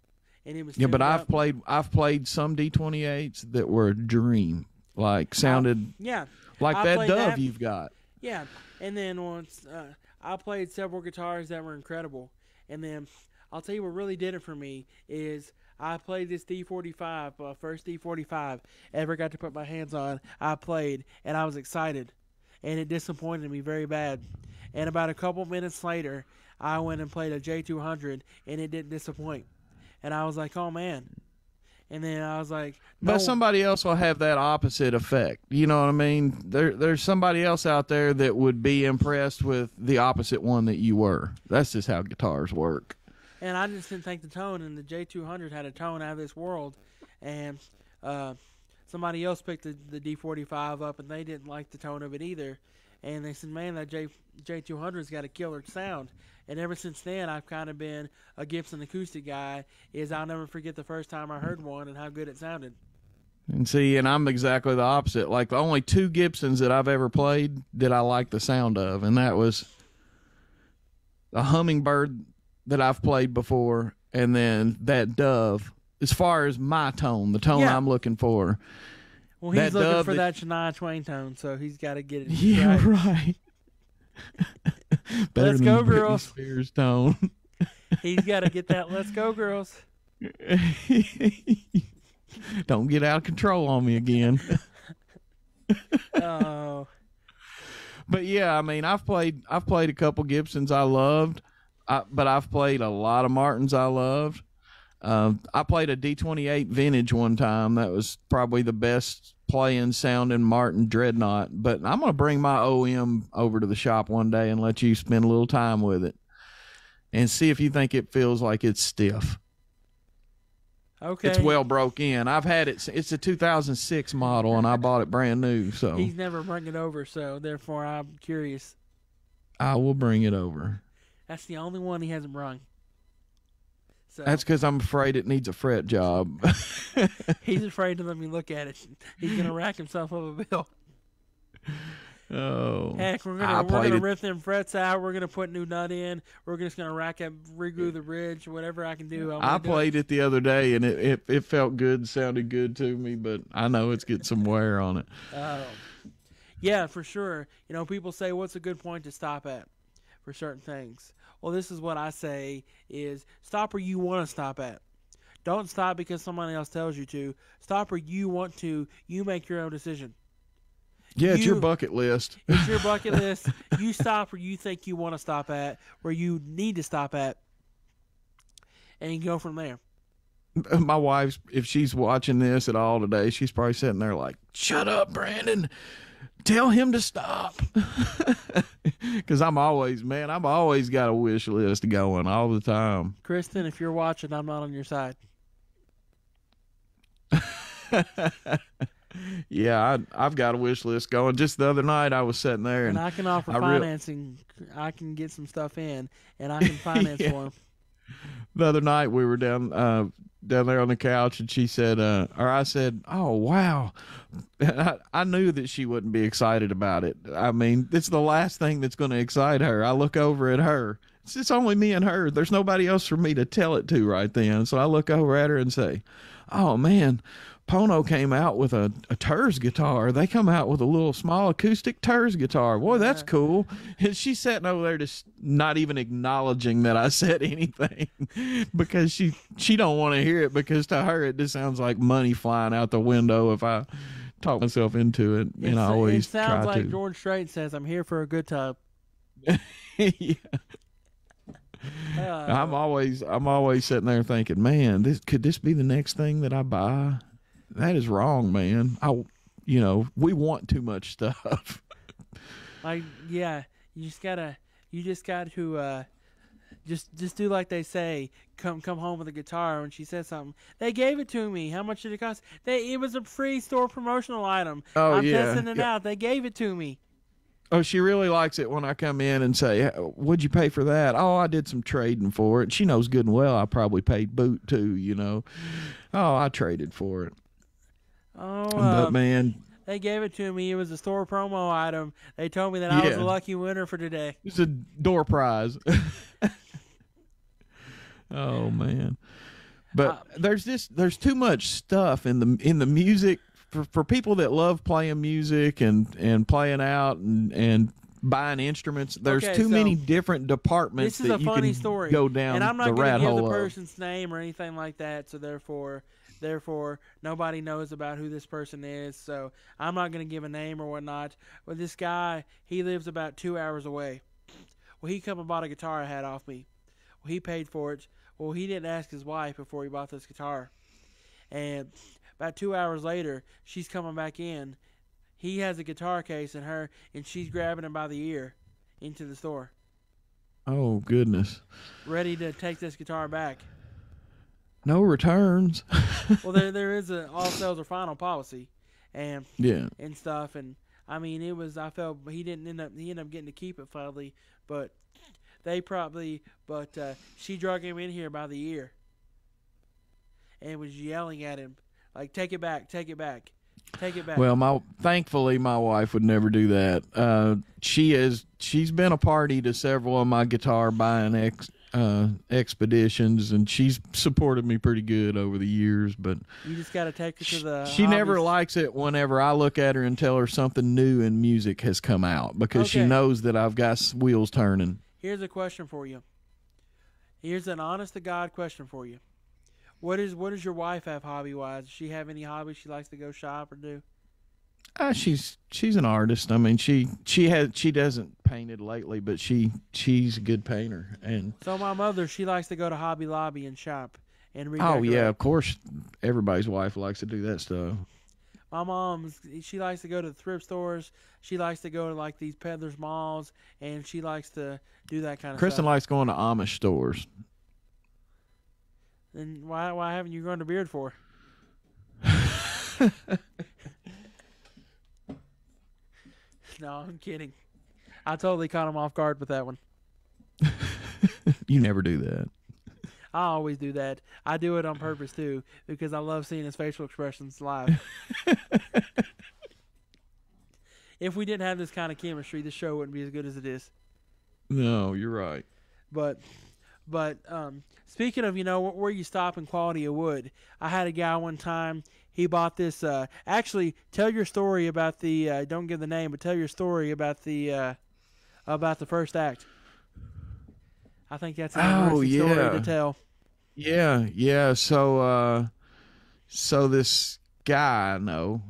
And it was yeah, but I've up. played I've played some D28s that were a dream. Like sounded yeah like I that dove that. you've got. yeah. And then once uh, I played several guitars that were incredible. And then I'll tell you what really did it for me is I played this D45, uh, first D45 ever got to put my hands on. I played and I was excited, and it disappointed me very bad. And about a couple minutes later, I went and played a J200, and it didn't disappoint. And I was like, oh man. And then I was like, no, But somebody else will have that opposite effect. You know what I mean? There, there's somebody else out there that would be impressed with the opposite one that you were. That's just how guitars work. and I just didn't think the tone. And the J200 had a tone out of this world, and uh, somebody else picked the, the D45 up, and they didn't like the tone of it either. And they said, "Man, that J J200's got a killer sound." And ever since then, I've kind of been a Gibson acoustic guy. Is I'll never forget the first time I heard one and how good it sounded. And see, and I'm exactly the opposite. Like the only two Gibsons that I've ever played that I like the sound of, and that was a hummingbird that I've played before, and then that dove. As far as my tone, the tone Yeah. I'm looking for. Well, he's That looking for that- that Shania Twain tone, so he's got to get it. Yeah, right. right. Better Let's than go, girls. Spears tone. He's got to get that. Let's go, girls. Don't get out of control on me again. Oh, But yeah, I mean, I've played I've played a couple Gibsons I loved, I, but I've played a lot of Martins I loved. Um, I played a D28 vintage one time. That was probably the best playing sounding Martin Dreadnought. But I'm gonna bring my OM over to the shop one day and let you spend a little time with it, and see if you think it feels like it's stiff. okay. It's well broke in. I've had it. It's a 2006 model, and I bought it brand new. So He's never bring it over, so therefore I'm curious. I will bring it over. That's the only one he hasn't brung. So That's because I'm afraid it needs a fret job. he's afraid to let me look at it. He's gonna rack himself up a bill. oh, Heck, we're gonna we're gonna it- rip them frets out. We're gonna put new nut in. We're just gonna rack up, reglue the ridge, whatever I can do. I do it. played it the other day, and it, it it felt good, sounded good to me. But I know it's getting some wear on it. Oh. Yeah, for sure. You know, people say, "What's a good point to stop at for certain things?" Well, this is what I say: is stop where you want to stop at. Don't stop because somebody else tells you to. Stop where you want to. You make your own decision. Yeah, it's your bucket list. It's your bucket list. You stop where you think you want to stop at, where you need to stop at, and go from there. My wife's, if she's watching this at all today, she's probably sitting there like, "Shut up, Brandon." Tell him to stop. Because I'm always, man, I'm always got a wish list going all the time. Kristen, if you're watching, I'm not on your side. Yeah, I, I've got a wish list going. Just the other night, I was sitting there And and I can offer I financing. I can get some stuff in, and I can finance Yeah. for 'em. the other night we were down uh, down there on the couch, and she said, uh, or I said, "Oh wow," I, I knew that she wouldn't be excited about it. I mean, it's the last thing that's going to excite her. I look over at her. It's just only me and her. There's nobody else for me to tell it to right then. So I look over at her and say, "Oh man." Pono came out with a, a Turs guitar. They come out with a little small acoustic Turs guitar. Boy, that's cool. And she's sitting over there just not even acknowledging that I said anything because she she don't want to hear it because to her it just sounds like money flying out the window if I talk myself into it. And I always it sounds like to. George Strait says, "I'm here for a good time." yeah. Uh, I'm always I'm always sitting there thinking, man, this could this be the next thing that I buy? That is wrong, man. I, you know, we want too much stuff. Like, yeah, you just gotta, you just got to, uh, just just do like they say. Come come home with a guitar. When she says something, they gave it to me. How much did it cost? They it was a free store promotional item. Oh, I'm yeah, testing it yeah. out. They gave it to me. Oh, she really likes it when I come in and say, "What'd you pay for that?" Oh, I did some trading for it. She knows good and well I probably paid boot too. You know, oh, I traded for it. Oh, but uh, man, they gave it to me. It was a store promo item. They told me that I was the lucky winner for today. it's a door prize. oh man, but Uh, there's just there's too much stuff in the in the music for for people that love playing music and and playing out and and buying instruments. There's Okay, too so many different departments This is that a you funny can story. go down and I'm not the going to give the hole of. person's name or anything like that. So therefore, therefore, nobody knows about who this person is. So I'm not going to give a name or whatnot. But this guy, he lives about two hours away. Well, he come and bought a guitar I had off me. Well, he paid for it. Well, he didn't ask his wife before he bought this guitar. And about two hours later, she's coming back in. He has a guitar case in her, and she's grabbing him by the ear into the store, Oh goodness, ready to take this guitar back. No returns. well, there there is a all sales are final policy, and yeah, and stuff, and I mean it was I felt he didn't end up he ended up getting to keep it finally, but they probably but uh, she drug him in here by the ear, and was yelling at him like take it back, take it back, take it back. Well, my thankfully my wife would never do that. Uh, she is she's been a party to several of my guitar buying ex, uh, expeditions, and she's supported me pretty good over the years. But you just got to take her to the. she never likes it whenever I look at her and tell her something new in music has come out because she knows that I've got wheels turning. Here's a question for you. Here's an honest to God question for you. What is what does your wife have hobby wise? Does she have any hobbies she likes to go shop or do? Uh, she's she's an artist. I mean, she she has she doesn't painted lately, but she she's a good painter. And So my mother, she likes to go to Hobby Lobby and shop and read. oh yeah, of course, everybody's wife likes to do that stuff. My mom's she likes to go to the thrift stores. She likes to go to like these peddlers malls and she likes to do that kind of Kristen stuff. likes going to Amish stores. Then why why haven't you grown a beard for? no, I'm kidding. I totally caught him off guard with that one. You never do that. I always do that. I do it on purpose too because I love seeing his facial expressions live. if we didn't have this kind of chemistry, the show wouldn't be as good as it is. No, you're right. But, but um, speaking of, you know, where you stop in quality of wood, I had a guy one time. He bought this. Uh, actually, tell your story about the. Uh, don't give the name, but tell your story about the uh, about the first act. I think that's an Oh, interesting story yeah. to tell. Yeah, yeah. So, uh, so this guy I know,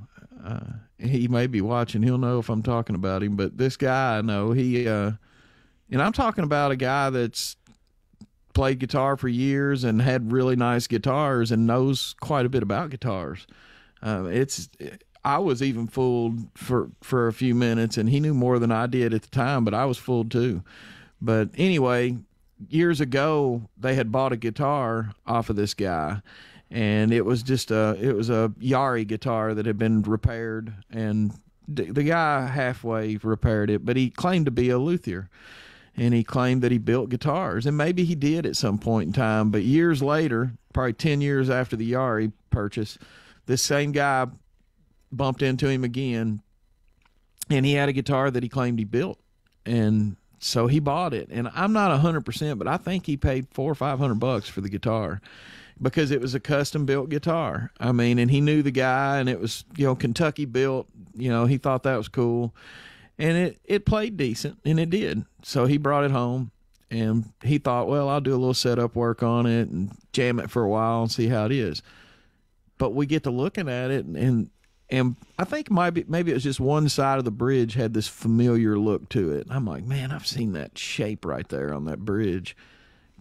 uh, he may be watching. He'll know if I'm talking about him. But this guy I know, he, uh, and I'm talking about a guy that's played guitar for years and had really nice guitars and knows quite a bit about guitars. Uh, it's. I was even fooled for for a few minutes, and he knew more than I did at the time. But I was fooled too. But anyway, years ago they had bought a guitar off of this guy and it was just a it was a Yairi guitar that had been repaired and the guy halfway repaired it but he claimed to be a luthier and he claimed that he built guitars. And maybe he did at some point in time but years later probably 10 years after the Yairi purchase this same guy bumped into him again and he had a guitar that he claimed he built. And so he bought it. And i'm not a hundred percent but i think he paid four or five hundred bucks for the guitar because it was a custom built guitar. I mean and he knew the guy and it was you know kentucky built. You know he thought that was cool and it it played decent and it did so he brought it home and he thought well i'll do a little setup work on it and jam it for a while and see how it is but we get to looking at it and, and I think maybe maybe it was just one side of the bridge had this familiar look to it. I'm like, man, I've seen that shape right there on that bridge.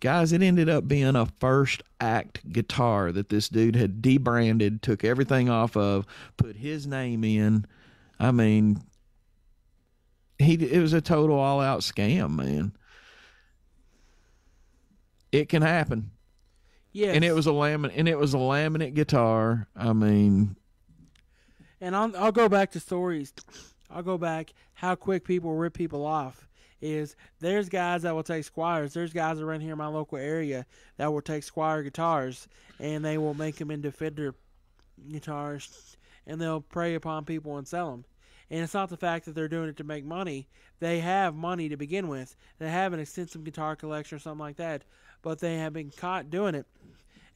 Guys, it ended up being a first act guitar that this dude had debranded, took everything off of, put his name in. I mean, he it was a total all out scam, man. It can happen. Yes. And it was a laminate and it was a laminate guitar. I mean, And I'll I'll go back to stories. I'll go back how quick people rip people off. Is there's guys that will take Squiers. There's guys around here in my local area that will take Squier guitars and they will make them into Fender guitars, and they'll prey upon people and sell them. And it's not the fact that they're doing it to make money. They have money to begin with. They have an extensive guitar collection or something like that, but they have been caught doing it.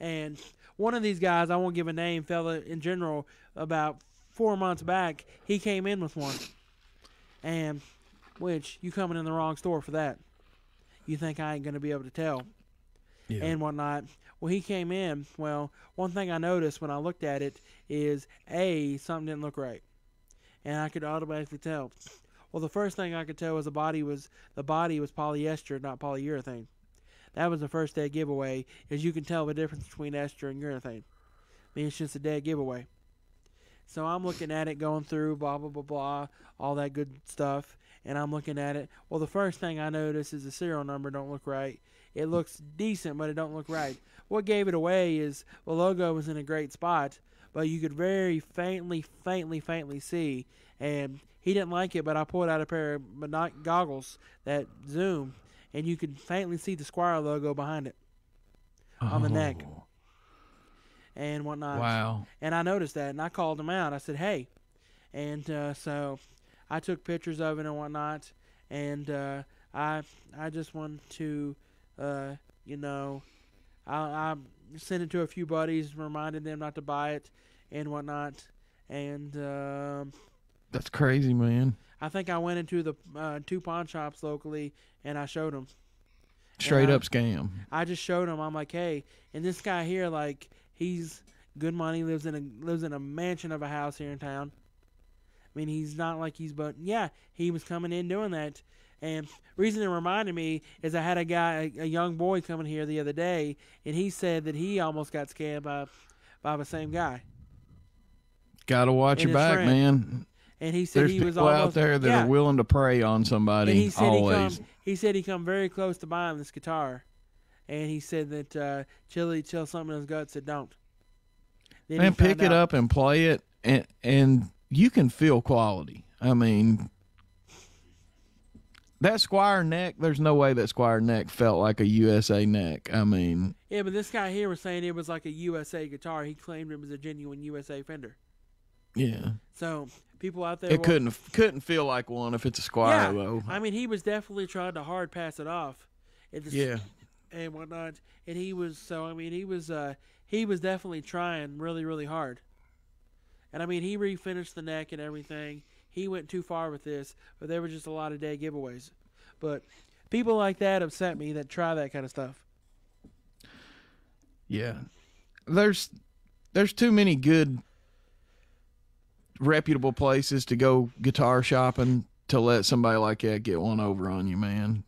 And one of these guys, I won't give a name, fella in general, about four months back, he came in with one. And which you coming in the wrong store for that. You think I ain't gonna be able to tell Yeah. and whatnot. Well, he came in. Well, one thing I noticed when I looked at it is a something didn't look right, and I could automatically tell. Well, the first thing I could tell was the body was the body was polyester, not polyurethane. That was the first dead giveaway. Is you can tell the difference between ester and urethane. I mean, it's just a dead giveaway. So I'm looking at it, going through blah blah blah blah, all that good stuff, and I'm looking at it. Well, the first thing I notice is the serial number don't look right. It looks decent, but it don't look right. What gave it away is the logo was in a great spot, but you could very faintly, faintly, faintly see, and he didn't like it. But I pulled out a pair of monoc- goggles that zoom, and you could faintly see the Squier logo behind it on the neck. Oh, and whatnot. Wow. And I noticed that, and I called him out. I said, "Hey," and uh, so I took pictures of it and whatnot, and uh, I I just wanted to, uh, you know, I, I sent it to a few buddies, reminded them not to buy it and whatnot, and um, That's crazy, man. I think I went into the uh, two pawn shops locally and I showed them. Straight I- up scam. I just showed him. I'm like, hey, and this guy here, like, he's good money, lives in a lives in a mansion of a house here in town. I mean, he's not like he's, but yeah, he was coming in doing that. And reason it reminded me is I had a guy, a, a young boy, coming here the other day, and he said that he almost got scammed by by the same guy. Got to watch And your back, friend. man. And he said There's he was people almost out there that yeah. are willing to prey on somebody And he said always. he come. He said he come very close to buying this guitar, and he said that uh, Chili chill something in his gut said don't. Then he Man, pick it out- up and play it, and and you can feel quality. I mean, that Squier neck. There's no way that Squier neck felt like a USA neck. I mean, Yeah, but this guy here was saying it was like a USA guitar. He claimed it was a genuine USA Fender. yeah, So people out there, it will- couldn't couldn't feel like one if it's a Squier Yeah, though. I mean, he was definitely trying to hard pass it off. It just- yeah, and whatnot. And he was so. I mean, he was uh he was definitely trying really really hard. And I mean, he refinished the neck and everything. He went too far with this, but there were just a lot of dead giveaways. But people like that upset me that try that kind of stuff. yeah. There's there's too many good reputable places to go guitar shopping to let somebody like that get one over on you, man.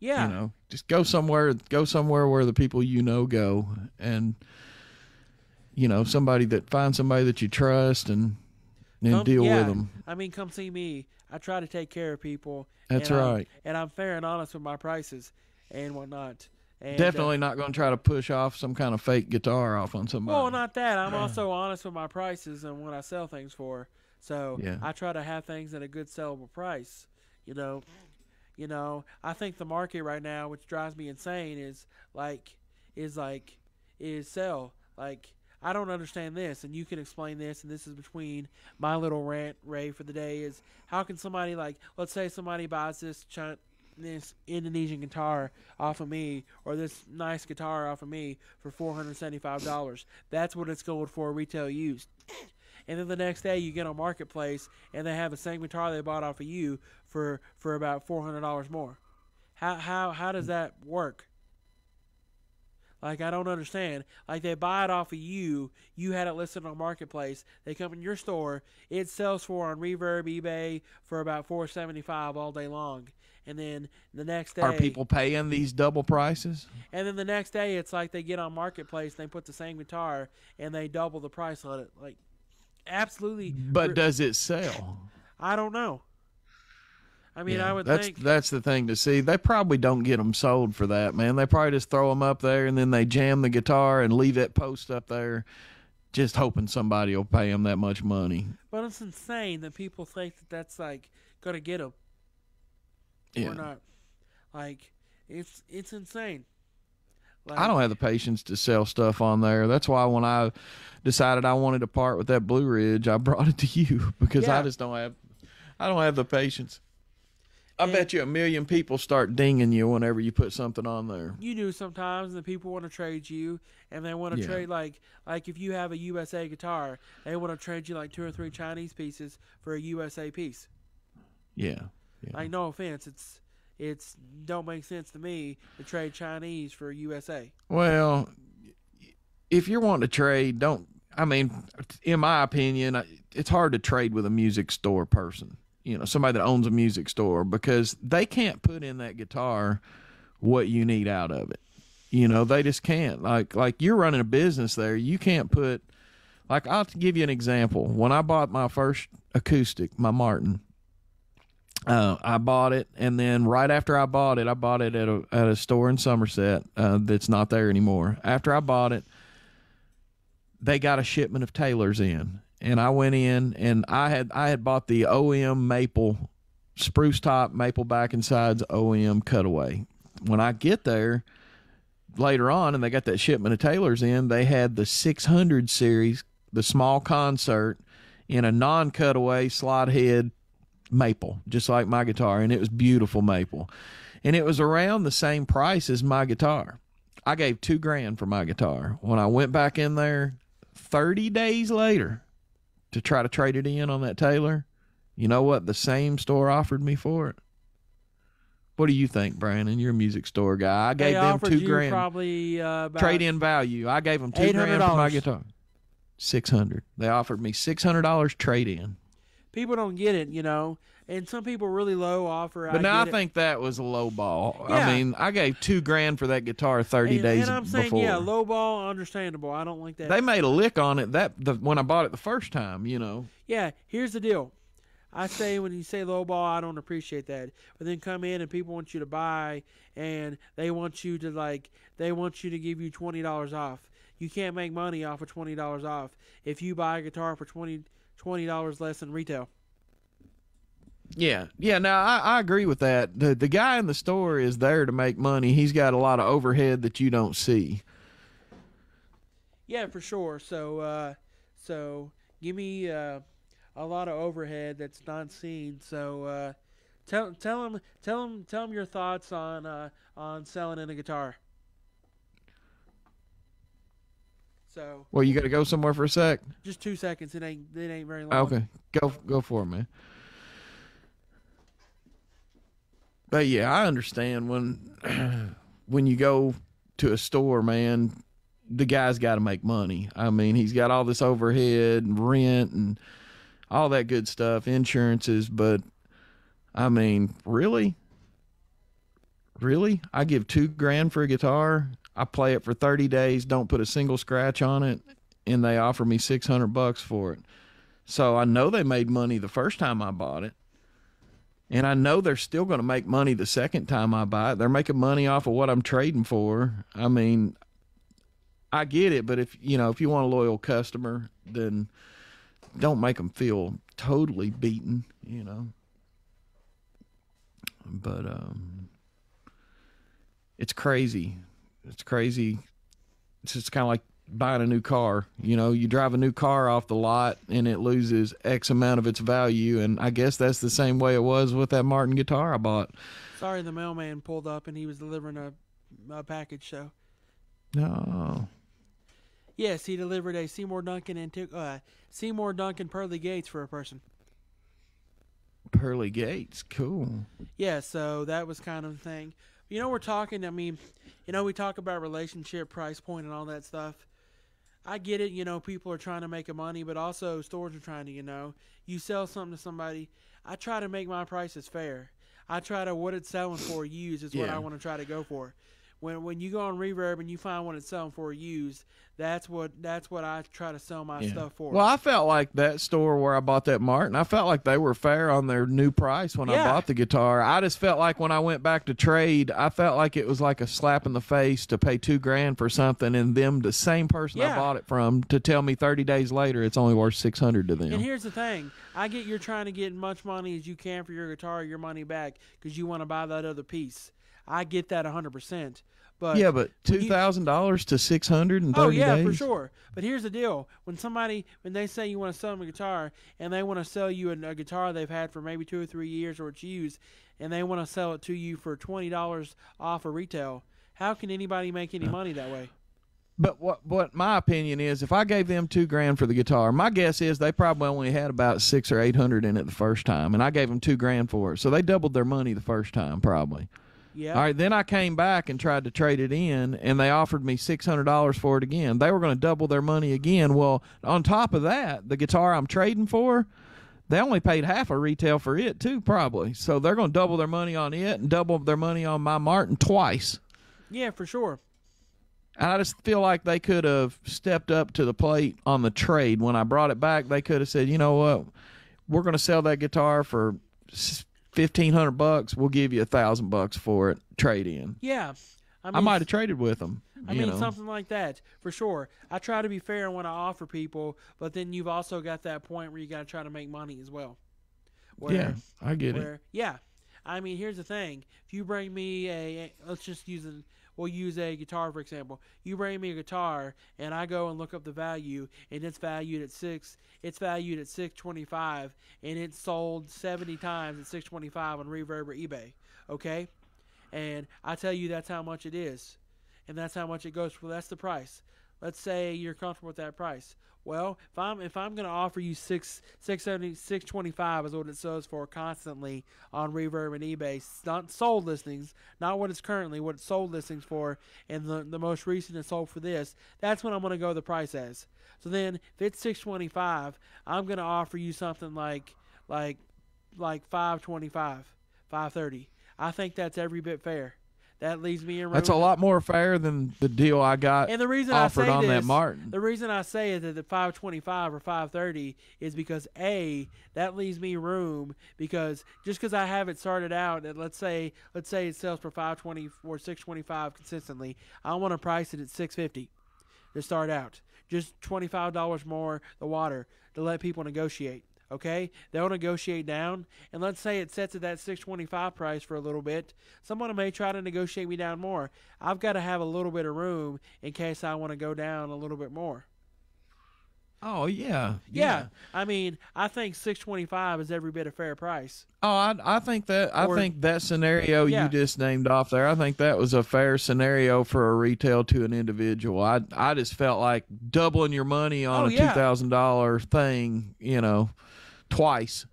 Yeah, you know just go somewhere go somewhere where the people you know go and you know somebody that find somebody that you trust and and Come- deal yeah. with them I mean, come see me. I try to take care of people. That's and I'm- right. and I'm fair and honest with my prices and whatnot. And, uh, definitely not going to try to push off some kind of fake guitar off on somebody Well, not that. I'm also honest with my prices and what I sell things for. So Yeah. I try to have things at a good sellable price. You know, you know. I think the market right now, which drives me insane, is like, is like, is sell. Like I don't understand this, and you can explain this. And this is between my little rant, Ray, for the day. Is how can somebody like, let's say somebody buys this this Indonesian guitar off of me, or this nice guitar off of me for four hundred seventy-five dollars. That's what it's going for retail used. And then the next day you get on marketplace and they have the same guitar they bought off of you for for about four hundred dollars more. How how how does that work? Like I don't understand. Like they buy it off of you. You had it listed on marketplace. They come in your store. It sells for on Reverb, eBay for about four seventy five all day long. And then the next day, Are people paying these double prices? and then the next day, it's like they get on marketplace and they put the same guitar and they double the price on it. Like absolutely. But does it sell? I don't know. I mean, Yeah, I would that's think. that's the thing to see. They probably don't get them sold for that, man. They probably just throw them up there and then they jam the guitar and leave that post up there, just hoping somebody will pay them that much money. But it's insane that people think that that's like gonna get them Yeah. or not. Like it's it's insane. Like, I don't have the patience to sell stuff on there. That's why when I decided I wanted to part with that Blue Ridge, I brought it to you because Yeah. I just don't have I don't have the patience. I And- bet you a million people start dinging you whenever you put something on there. You do sometimes, and the people want to trade you, and they want to Yeah. trade like like if you have a USA guitar, they want to trade you like two or three Chinese pieces for a USA piece. Yeah. yeah. Like no offense, it's it's don't make sense to me to trade Chinese for USA. Well, if you're wanting to trade, don't. I mean, in my opinion, it's hard to trade with a music store person. You know, somebody that owns a music store because they can't put in that guitar what you need out of it. You know, they just can't. Like, like you're running a business there, you can't put. Like, I'll give you an example. When I bought my first acoustic, my Martin, uh, I bought it, and then right after I bought it, I bought it at a at a store in Somerset uh, that's not there anymore. After I bought it, they got a shipment of Taylors in, and I went in and I had I had bought the OM maple spruce top maple back and sides OM cutaway. When I get there later on, and they got that shipment of Taylors in, they had the 600 series, the small concert, in a non cutaway slot head maple, just like my guitar, and it was beautiful maple. And it was around the same price as my guitar. I gave two grand for my guitar. When I went back in there 30 days later to try to trade it in on that Taylor, you know what? The same store offered me for it. What do you think, Brandon? You're a music store guy. I They gave them offered two you grand probably uh, trade in value. I gave them two grand for my guitar. Six hundred. They offered me six hundred dollars trade in. People don't get it, you know, and some people really low offer. But now I get it. think that was a low ball. Yeah. I mean, I gave two grand for that guitar thirty and, days and I'm saying, before. yeah, low ball, understandable. I don't like that. they made a lick on it that the, when I bought it the first time. You know, Yeah, here's the deal. I say when you say low ball, I don't appreciate that. But then come in and people want you to buy, and they want you to like, they want you to give you twenty dollars off. You can't make money off of twenty dollars off if you buy a guitar for 20 dollars less than retail. Yeah, yeah. Now I, I agree with that. The the guy in the store is there to make money. He's got a lot of overhead that you don't see. Yeah, for sure. So, uh, so give me uh, a lot of overhead that's not seen. So, uh, tell tell them tell them tell them your thoughts on uh, on selling in a guitar. So Well, you got to go somewhere for a sec. just two seconds. It ain't it ain't very long. Okay, go go for it, man. But yeah, I understand when when you go to a store, man, the guy's got to make money. I mean, he's got all this overhead and rent and all that good stuff, insurances, but I mean, really? Really? I give 2 grand for a guitar. I play it for 30 days, don't put a single scratch on it, and they offer me 600 bucks for it. So I know they made money the first time I bought it. And I know they're still going to make money the second time I buy it. They're making money off of what I'm trading for. I mean, I get it, but if, you know, if you want a loyal customer, then don't make them feel totally beaten, you know. But um it's crazy. It's crazy. It's just kind of like buying a new car. You know, you drive a new car off the lot and it loses X amount of its value. And I guess that's the same way it was with that Martin guitar I bought. Sorry, the mailman pulled up and he was delivering a, a package. So No. yes, he delivered a Seymour Duncan and took uh, Seymour Duncan Pearly Gates for a person. Pearly Gates. Cool. Yeah, so that was kind of the thing. You know, we're talking. I mean, you know, we talk about relationship, price point, and all that stuff. I get it. You know, people are trying to make a money, but also stores are trying to. You know, you sell something to somebody. I try to make my prices fair. I try to what it's selling for used is what I want to try to go for. When when you go on Reverb and you find one it's selling for used, that's what that's what I try to sell my Yeah. stuff for. Well, I felt like that store where I bought that Martin. I felt like they were fair on their new price when I bought the guitar. I just felt like when I went back to trade, I felt like it was like a slap in the face to pay two grand for something, and them the same person Yeah. I bought it from to tell me thirty days later it's only worth six hundred to them. And here's the thing: I get you're trying to get as much money as you can for your guitar, your money back, because you want to buy that other piece. I get that 100. percent But yeah, but two thousand dollars to six hundred and Oh thirty yeah, days. for sure. But here's the deal: when somebody, when they say you want to sell them a guitar, and they want to sell you a, a guitar they've had for maybe two or three years or it's used, and they want to sell it to you for twenty dollars off of retail, how can anybody make any money that way? But what what my opinion is, if I gave them two grand for the guitar, my guess is they probably only had about six or eight hundred in it the first time, and I gave them two grand for it, so they doubled their money the first time probably. Yeah. All right, then I came back and tried to trade it in, and they offered me six hundred dollars for it again. They were going to double their money again. Well, on top of that, the guitar I'm trading for, they only paid half a retail for it too, probably. So they're going to double their money on it and double their money on my Martin twice. Yeah, for sure. And I just feel like they could have stepped up to the plate on the trade. When I brought it back, they could have said, "You know what? We're going to sell that guitar for fifteen hundred bucks. We'll give you a thousand bucks for it. Trade in." Yeah. I, mean, I might have traded with them. I mean, know. something like that for sure. I try to be fair when I offer people, but then you've also got that point where you got to try to make money as well. Where, yeah, I get it. yeah. I mean, here's the thing: if you bring me a, let's just use a, we'll use a guitar for example. You bring me a guitar, and I go and look up the value, and it's valued at six. It's valued at six twenty five, and it's sold seventy times at six twenty five on Reverb or eBay. Okay, and I tell you that's how much it is, and that's how much it goes for. That's the price. Let's say you're comfortable with that price. Well, if I'm if I'm gonna offer you six six seventy six twenty five is what it sells for constantly on Reverb and eBay, not sold listings, not what it's currently, what it's sold listings for, and the the most recent is sold for this. That's when I'm gonna go the price as. So then, if it's six twenty five, I'm gonna offer you something like like like five twenty five, five thirty. I think that's every bit fair. That leaves me in room. That's a lot more fair than the deal I got And the reason offered I say on this, that Martin. the reason I say it at the 525 or 530 is because a that leaves me room because just because I have it started out at let's say let's say it sells for 520 or 625 consistently, I want to price it at 650 to start out. Just $25 more the water to let people negotiate. Okay, they'll negotiate down, and let's say it sets at that 625 price for a little bit. Someone may try to negotiate me down more. I've got to have a little bit of room in case I want to go down a little bit more. Oh yeah, Yeah, I mean, I think 625 is every bit a fair price. Oh, I, I think that I Or- think that scenario Yeah. you just named off there. I think that was a fair scenario for a retail to an individual. I I just felt like doubling your money on Oh, a yeah. two thousand dollar thing, you know, twice.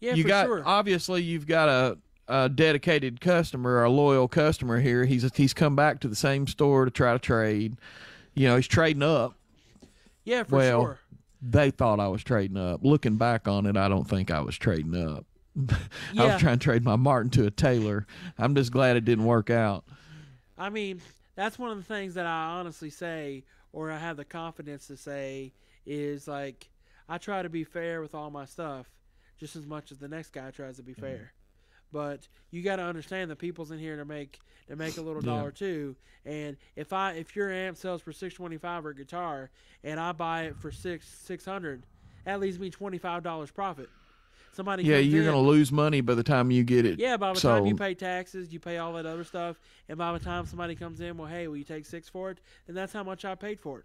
Yeah, you for got sure. obviously you've got a, a dedicated customer, a loyal customer here. He's he's come back to the same store to try to trade. You know, he's trading up. Yeah, for well, sure. They thought I was trading up. Looking back on it, I don't think I was trading up. I was trying to trade my Martin to a Taylor. I'm just glad it didn't work out. I mean, that's one of the things that I honestly say, or I have the confidence to say, is like I try to be fair with all my stuff, just as much as the next guy tries to be Mm-hmm. fair. But you got to understand the people's in here to make to make a little Yeah. dollar too. And if I if your amp sells for six twenty five or a guitar, and I buy it for six six hundred, that leaves me twenty five dollars profit. Somebody Yeah, you're in, going to lose money by the time you get it. yeah, by the time you pay taxes, you pay all that other stuff, and by the time somebody comes in, well, hey, will you take six for it? And that's how much I paid for it.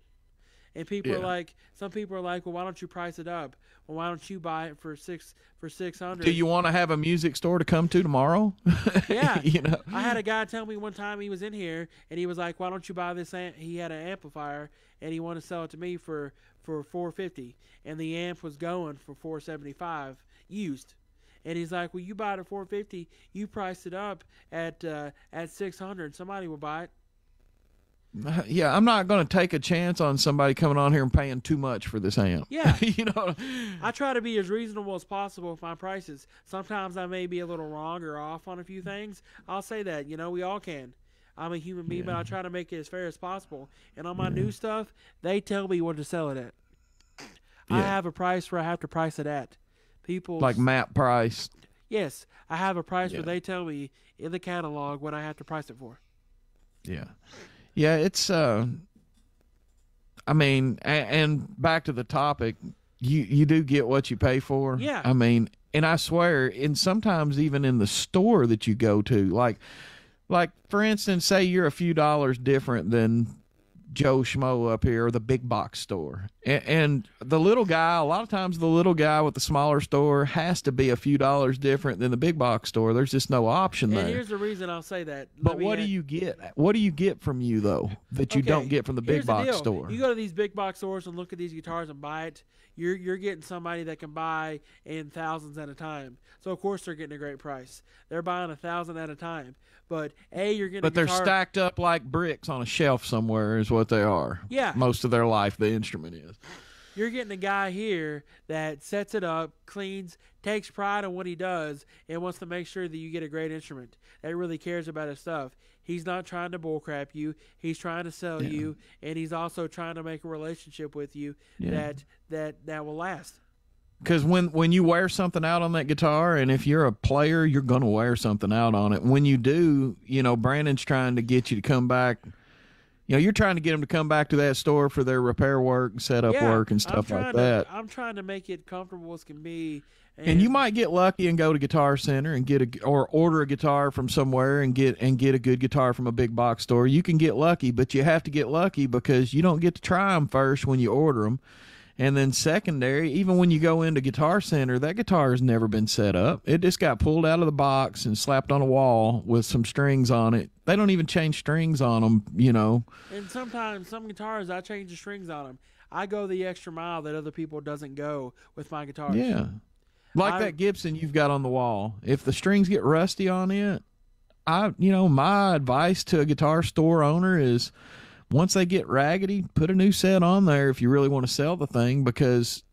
And people are like, some people are like, well, why don't you price it up? Well, why don't you buy it for six for six hundred? Do you want to have a music store to come to tomorrow? Yeah. you know. I had a guy tell me one time he was in here and he was like, "Why don't you buy this?" Amp? He had an amplifier and he wanted to sell it to me for for four fifty, and the amp was going for four seventy five used. And he's like, "Well, you buy it at 450. You priced it up at uh, at 600. Somebody will buy it." Yeah, I'm not going to take a chance on somebody coming on here and paying too much for this amp. Yeah. you know. I try to be as reasonable as possible with my prices. Sometimes I may be a little wrong or off on a few things. I'll say that. You know, we all can. I'm a human being, but I try to make it as fair as possible. And on my new stuff, they tell me what to sell it at. I have a price where I have to price it at. People Like map price. yes, I have a price Yeah. where they tell me in the catalog what I have to price it for. Yeah. Yeah, it's uh I mean, a- and back to the topic, you you do get what you pay for. Yeah. I mean, and I swear, and sometimes even in the store that you go to, like like for instance, say you're a few dollars different than Joe Schmo up here the big box store. And, and the little guy, a lot of times the little guy with the smaller store has to be a few dollars different than the big box store. There's just no option And there. here's the reason I'll say that. Let But what do uh, you get? What do you get from you though that you Okay, don't get from the big box store? You go to these big box stores and look at these guitars and buy it. You're you're getting somebody that can buy in thousands at a time. So of course they're getting a great price. They're buying a thousand at a time. But a you're getting. but they're stacked up like bricks on a shelf somewhere, is what they are. Yeah. most of their life the instrument is. You're getting a guy here that sets it up, cleans, takes pride in what he does, and wants to make sure that you get a great instrument. That really cares about his stuff. He's not trying to bullcrap you. He's trying to sell Yeah. you, and he's also trying to make a relationship with you Yeah. that that that will last. Because when when you wear something out on that guitar, and if you're a player, you're gonna wear something out on it. When you do, you know Brandon's trying to get you to come back. You know, you're trying to get them to come back to that store for their repair work and setup yeah, work and stuff like to, that. I'm trying to make it comfortable as can be. And, and you might get lucky and go to Guitar Center and get a or order a guitar from somewhere and get and get a good guitar from a big box store. You can get lucky, but you have to get lucky because you don't get to try them first when you order them. And then secondary, even when you go into Guitar Center, that guitar has never been set up. It just got pulled out of the box and slapped on a wall with some strings on it. They don't even change strings on them, you know. And sometimes some guitars I change the strings on them. I go the extra mile that other people doesn't go with my guitars. Yeah. Like I- that Gibson you've got on the wall. If the strings get rusty on it, I you know, my advice to a guitar store owner is once they get raggedy, put a new set on there if you really want to sell the thing because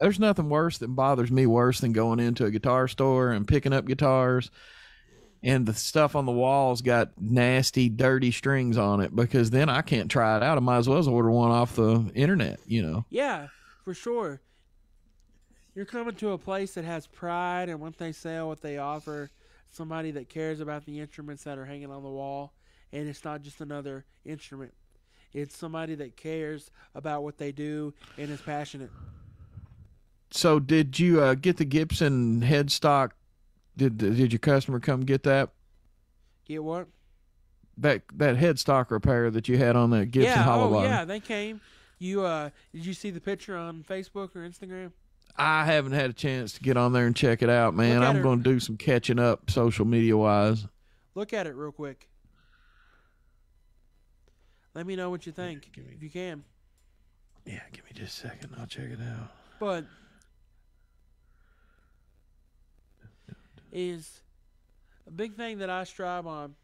there's nothing worse that bothers me worse than going into a guitar store and picking up guitars and the stuff on the walls got nasty, dirty strings on it because then I can't try it out. I might as well order one off the internet, you know. Yeah, for sure. You're coming to a place that has pride and what they sell, what they offer, somebody that cares about the instruments that are hanging on the wall, and it's not just another instrument. It's somebody that cares about what they do and is passionate. So did you uh, get the Gibson headstock? Did did your customer come get that Get what? that that headstock repair that you had on that Gibson yeah, Hollow oh yeah, they came. You uh did you see the picture on Facebook or Instagram? I haven't had a chance to get on there and check it out, man. I'm going to do some catching up social media wise. Look at it real quick. Let me know what you think if you can. Yeah, give me just a second. I'll check it out. But is a big thing that I strive on.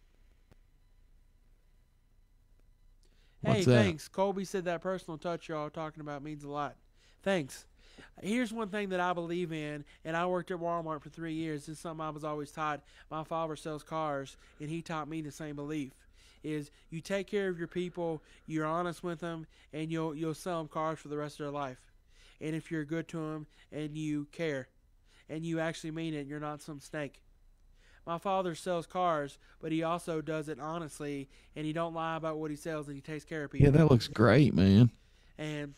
What's hey, that? thanks. Colby said that personal touch y'all are talking about means a lot. Thanks. Here's one thing that I believe in, and I worked at Walmart for three years. This is something I was always taught. My father sells cars, and he taught me the same belief: is you take care of your people, you're honest with them, and you'll you'll sell them cars for the rest of their life. And if you're good to them and you care, and you actually mean it, you're not some snake. My father sells cars, but he also does it honestly, and he don't lie about what he sells, and he takes care of people. Yeah, that looks great, man. And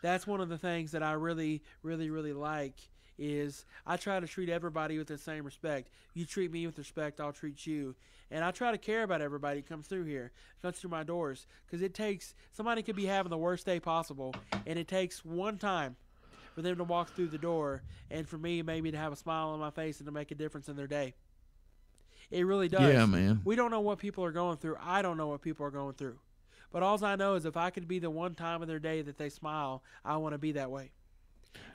that's one of the things that I really, really, really like is I try to treat everybody with the same respect. You treat me with respect, I'll treat you. And I try to care about everybody that comes through here, comes through my doors, because it takes somebody could be having the worst day possible, and it takes one time for them to walk through the door, and for me maybe to have a smile on my face and to make a difference in their day. It really does. Yeah, man. We don't know what people are going through. I don't know what people are going through. But all I know is if I could be the one time of their day that they smile, I want to be that way.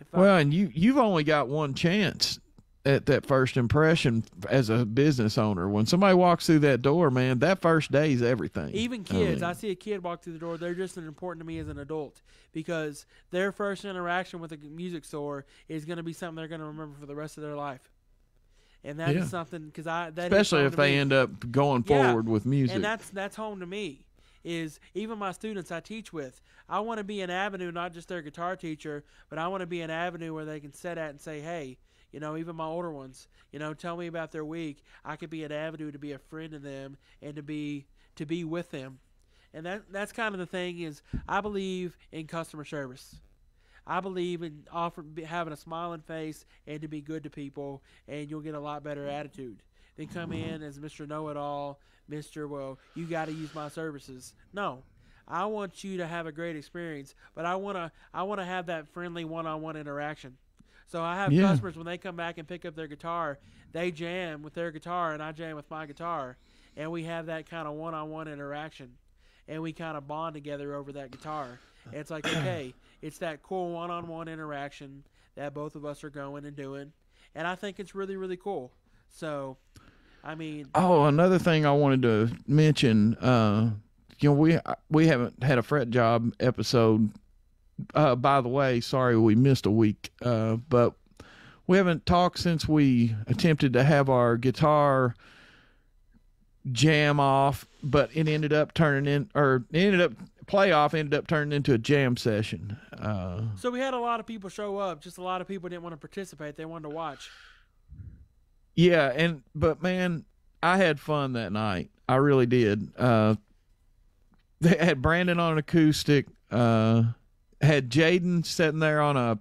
If I- Well, and you you've only got one chance at that first impression as a business owner. When somebody walks through that door, man, that first day is everything. Even I kids, mean, I, see a kid walk through the door, they're just as important to me as an adult because their first interaction with a music store is going to be something they're going to remember for the rest of their life. And that is Yeah. something because I that especially if they me. end up going Yeah, forward with music. and that's that's home to me is even my students I teach with. I want to be an avenue not just their guitar teacher but I want to be an avenue where they can sit at and say hey you know even my older ones you know tell me about their week. I could be an avenue to be a friend to them and to be to be with them. And that that's kind of the thing is I believe in customer service. I believe in offer, be- having a smiling face and to be good to people, and you'll get a lot better attitude. Than come in as Mr. Know It All, Mr. Well, you got to use my services. No, I want you to have a great experience, but I want to I want to have that friendly one-on-one interaction. So I have Yeah. customers when they come back and pick up their guitar, they jam with their guitar, and I jam with my guitar, and we have that kind of one-on-one interaction, and we kind of bond together over that guitar. And it's like okay, it's that cool one-on-one interaction that both of us are going and doing, and I think it's really really cool. So, I mean, Oh, another thing I wanted to mention, uh, you know, we we haven't had a fret job episode. Uh, by the way, sorry we missed a week, uh, but we haven't talked since we attempted to have our guitar jam off, but it ended up turning in, or it ended up playoff ended up turning into a jam session. Uh, so we had a lot of people show up. Just a lot of people didn't want to participate; they wanted to watch. Yeah, and but man, I had fun that night. I really did. Uh they had Brandon on an acoustic, uh had Jaden sitting there on a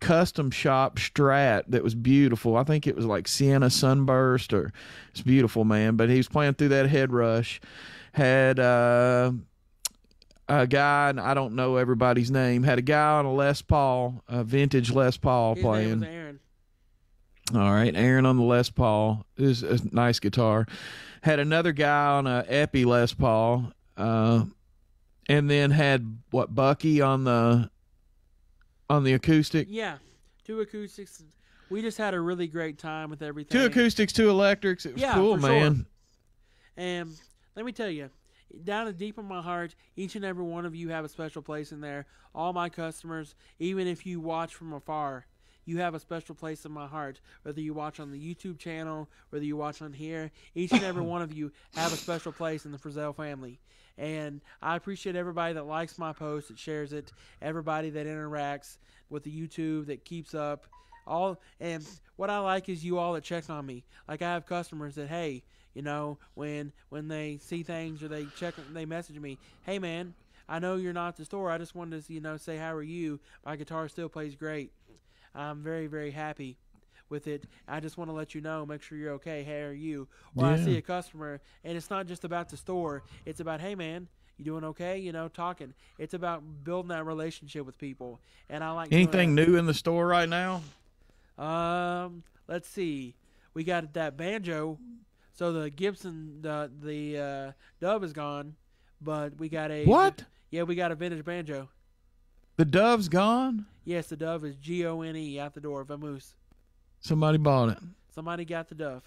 custom shop strat that was beautiful. I think it was like Sienna Sunburst or it's beautiful, man. But he was playing through that HeadRush. Had uh a guy, and I don't know everybody's name, had a guy on a Les Paul, a vintage Les Paul His playing. Aaron. All right, Aaron on the Les Paul is a nice guitar. Had another guy on a Epi Les Paul, uh, and then had what Bucky on the on the acoustic. Yeah, two acoustics. We just had a really great time with everything. Two acoustics, two electrics. It was Yeah, cool, for sure. man. And let me tell you, down deep in my heart, each and every one of you have a special place in there. All my customers, even if you watch from afar, you have a special place in my heart. Whether you watch on the YouTube channel, whether you watch on here, each and every one of you have a special place in the Frazzell family. And I appreciate everybody that likes my post, that shares it, everybody that interacts with the YouTube, that keeps up. All and what I like is you all that check on me. Like I have customers that hey, you know, when when they see things or they check, they message me, hey man, I know you're not at the store. I just wanted to you know say how are you? My guitar still plays great. I'm very very happy with it. I just want to let you know, make sure you're okay. How are you? Or I see a customer, and it's not just about the store. It's about hey man, you doing okay? You know, talking. It's about building that relationship with people, and I like Anything new in the store right now? Um, let's see. We got that banjo. So the Gibson, the the uh, Dove is gone, but we got a What? Yeah, we got a vintage banjo. The Dove's gone. Yes, the Dove is G O N E out the door. Vamoose. Somebody bought it. Somebody got the Dove,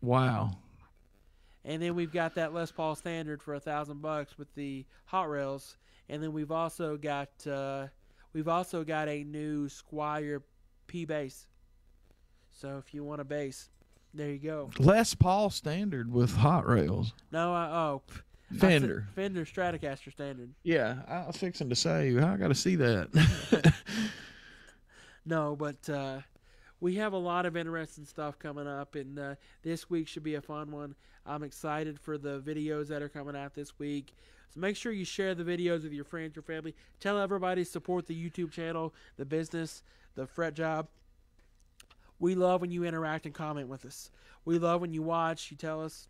Wow. and then we've got that Les Paul Standard for a thousand bucks with the hot rails, and then we've also got uh, we've also got a new Squier P bass. So if you want a bass, there you go. Les Paul standard with hot rails. No, I, oh, pff, I said Fender. Fender Stratocaster Standard. Yeah, I was fixing to say I got to see that. No, but uh, we have a lot of interesting stuff coming up, and uh, this week should be a fun one. I'm excited for the videos that are coming out this week. So make sure you share the videos with your friends, your family. Tell everybody to support the YouTube channel, the business, the fret job. We love when you interact and comment with us. We love when you watch, you tell us.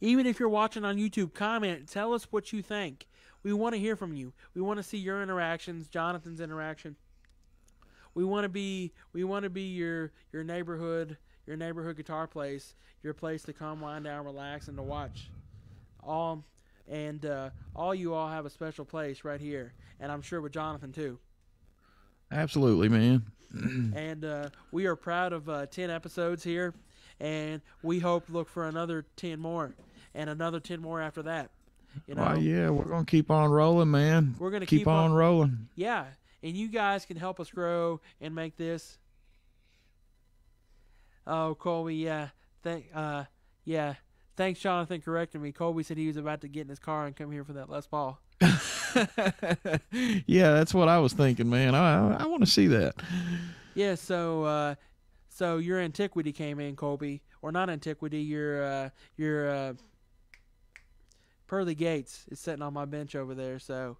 Even if you're watching on YouTube, comment, tell us what you think. We want to hear from you. We want to see your interactions, Jonathan's interaction we want to be we want to be your your neighborhood your neighborhood guitar place your place to come wind down relax and to watch all and uh, all you all have a special place right here and i'm sure with jonathan too Absolutely, man. and uh, we are proud of uh, 10 episodes here and we hope to look for another 10 more and another 10 more after that you know Why, yeah, we're gonna keep on rolling, man. We're gonna keep, keep on, on- rolling. yeah and you guys can help us grow and make this oh colby yeah thank uh yeah thanks jonathan correcting me colby said he was about to get in his car and come here for that les paul yeah, that's what I was thinking, man. I I, I want to see that. yeah so uh so your antiquity came in colby or not antiquity your uh your uh pearly gates is sitting on my bench over there so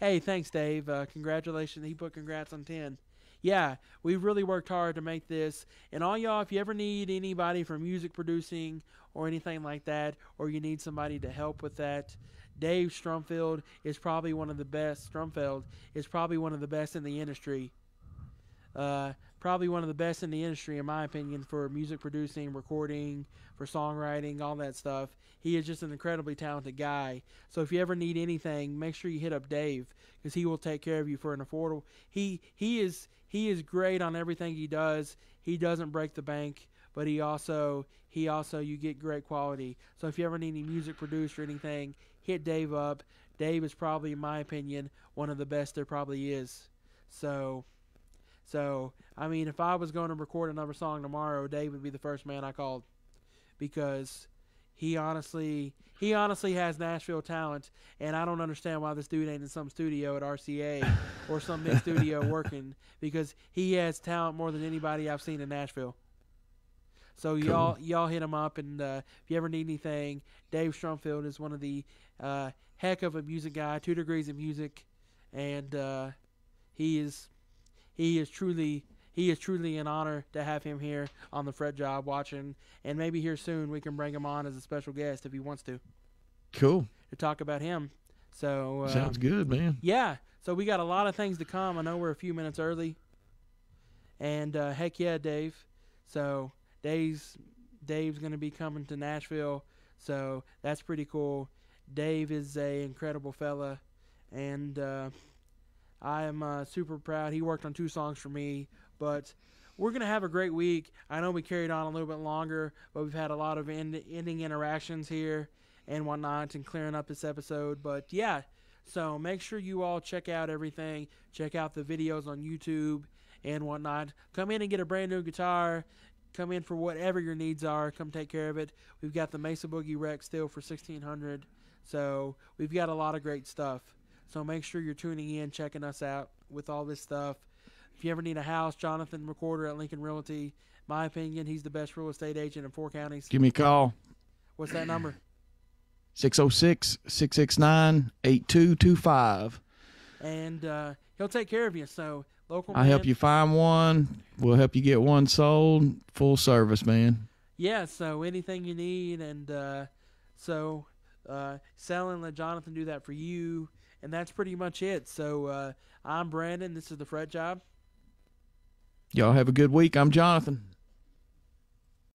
hey thanks dave. Uh congratulations. He put congrats on 10 yeah we've really worked hard to make this. And all y'all if you ever need anybody for music producing or anything like that or you need somebody to help with that dave strumfield is probably one of the best strumfeld is probably one of the best in the industry. Uh, probably one of the best in the industry, in my opinion, for music producing, recording, for songwriting, all that stuff. He is just an incredibly talented guy. So if you ever need anything, make sure you hit up Dave because he will take care of you for an affordable. He he is he is great on everything he does. He doesn't break the bank, but he also he also you get great quality. So if you ever need any music produced or anything, hit Dave up. Dave is probably, in my opinion, one of the best there probably is. So. So, I mean, if I was going to record another song tomorrow, Dave would be the first man I called because he honestly he honestly has Nashville talent, and I don't understand why this dude ain't in some studio at RCA or some big studio working because he has talent more than anybody I've seen in Nashville. So y'all y'all hit him up, and uh, if you ever need anything, Dave Strumfield is one of the uh, heck of a music guy, two degrees of music, and uh, he is he is truly he is truly an honor to have him here on the fret job watching. And maybe here soon we can bring him on as a special guest if he wants to. Cool. to talk about him. So uh, Sounds good, man. yeah. So we got a lot of things to come. I know we're a few minutes early. And uh, heck yeah dave. So dave's dave's going to be coming to nashville. So that's pretty cool. Dave is a incredible fella. And uh, I am uh, super proud. He worked on two songs for me, but we're gonna have a great week. I know we carried on a little bit longer, but we've had a lot of end- ending interactions here and whatnot, and clearing up this episode. But yeah, so make sure you all check out everything. Check out the videos on YouTube and whatnot. Come in and get a brand new guitar. Come in for whatever your needs are. Come take care of it. We've got the Mesa Boogie Rex still for sixteen hundred. So we've got a lot of great stuff. So make sure you're tuning in, checking us out with all this stuff. If you ever need a house, Jonathan Recorder at Lincoln Realty. My opinion, he's the best real estate agent in four counties. Give me a call. What's that number? 606 669 8225. And uh, he'll take care of you. So local. I'll help you find one. We'll help you get one sold. Full service, man. Yeah. So anything you need, and uh, so uh, selling, let Jonathan do that for you. And that's pretty much it. So uh, I'm Brandon. This is the Fret Job. Y'all have a good week. I'm Jonathan.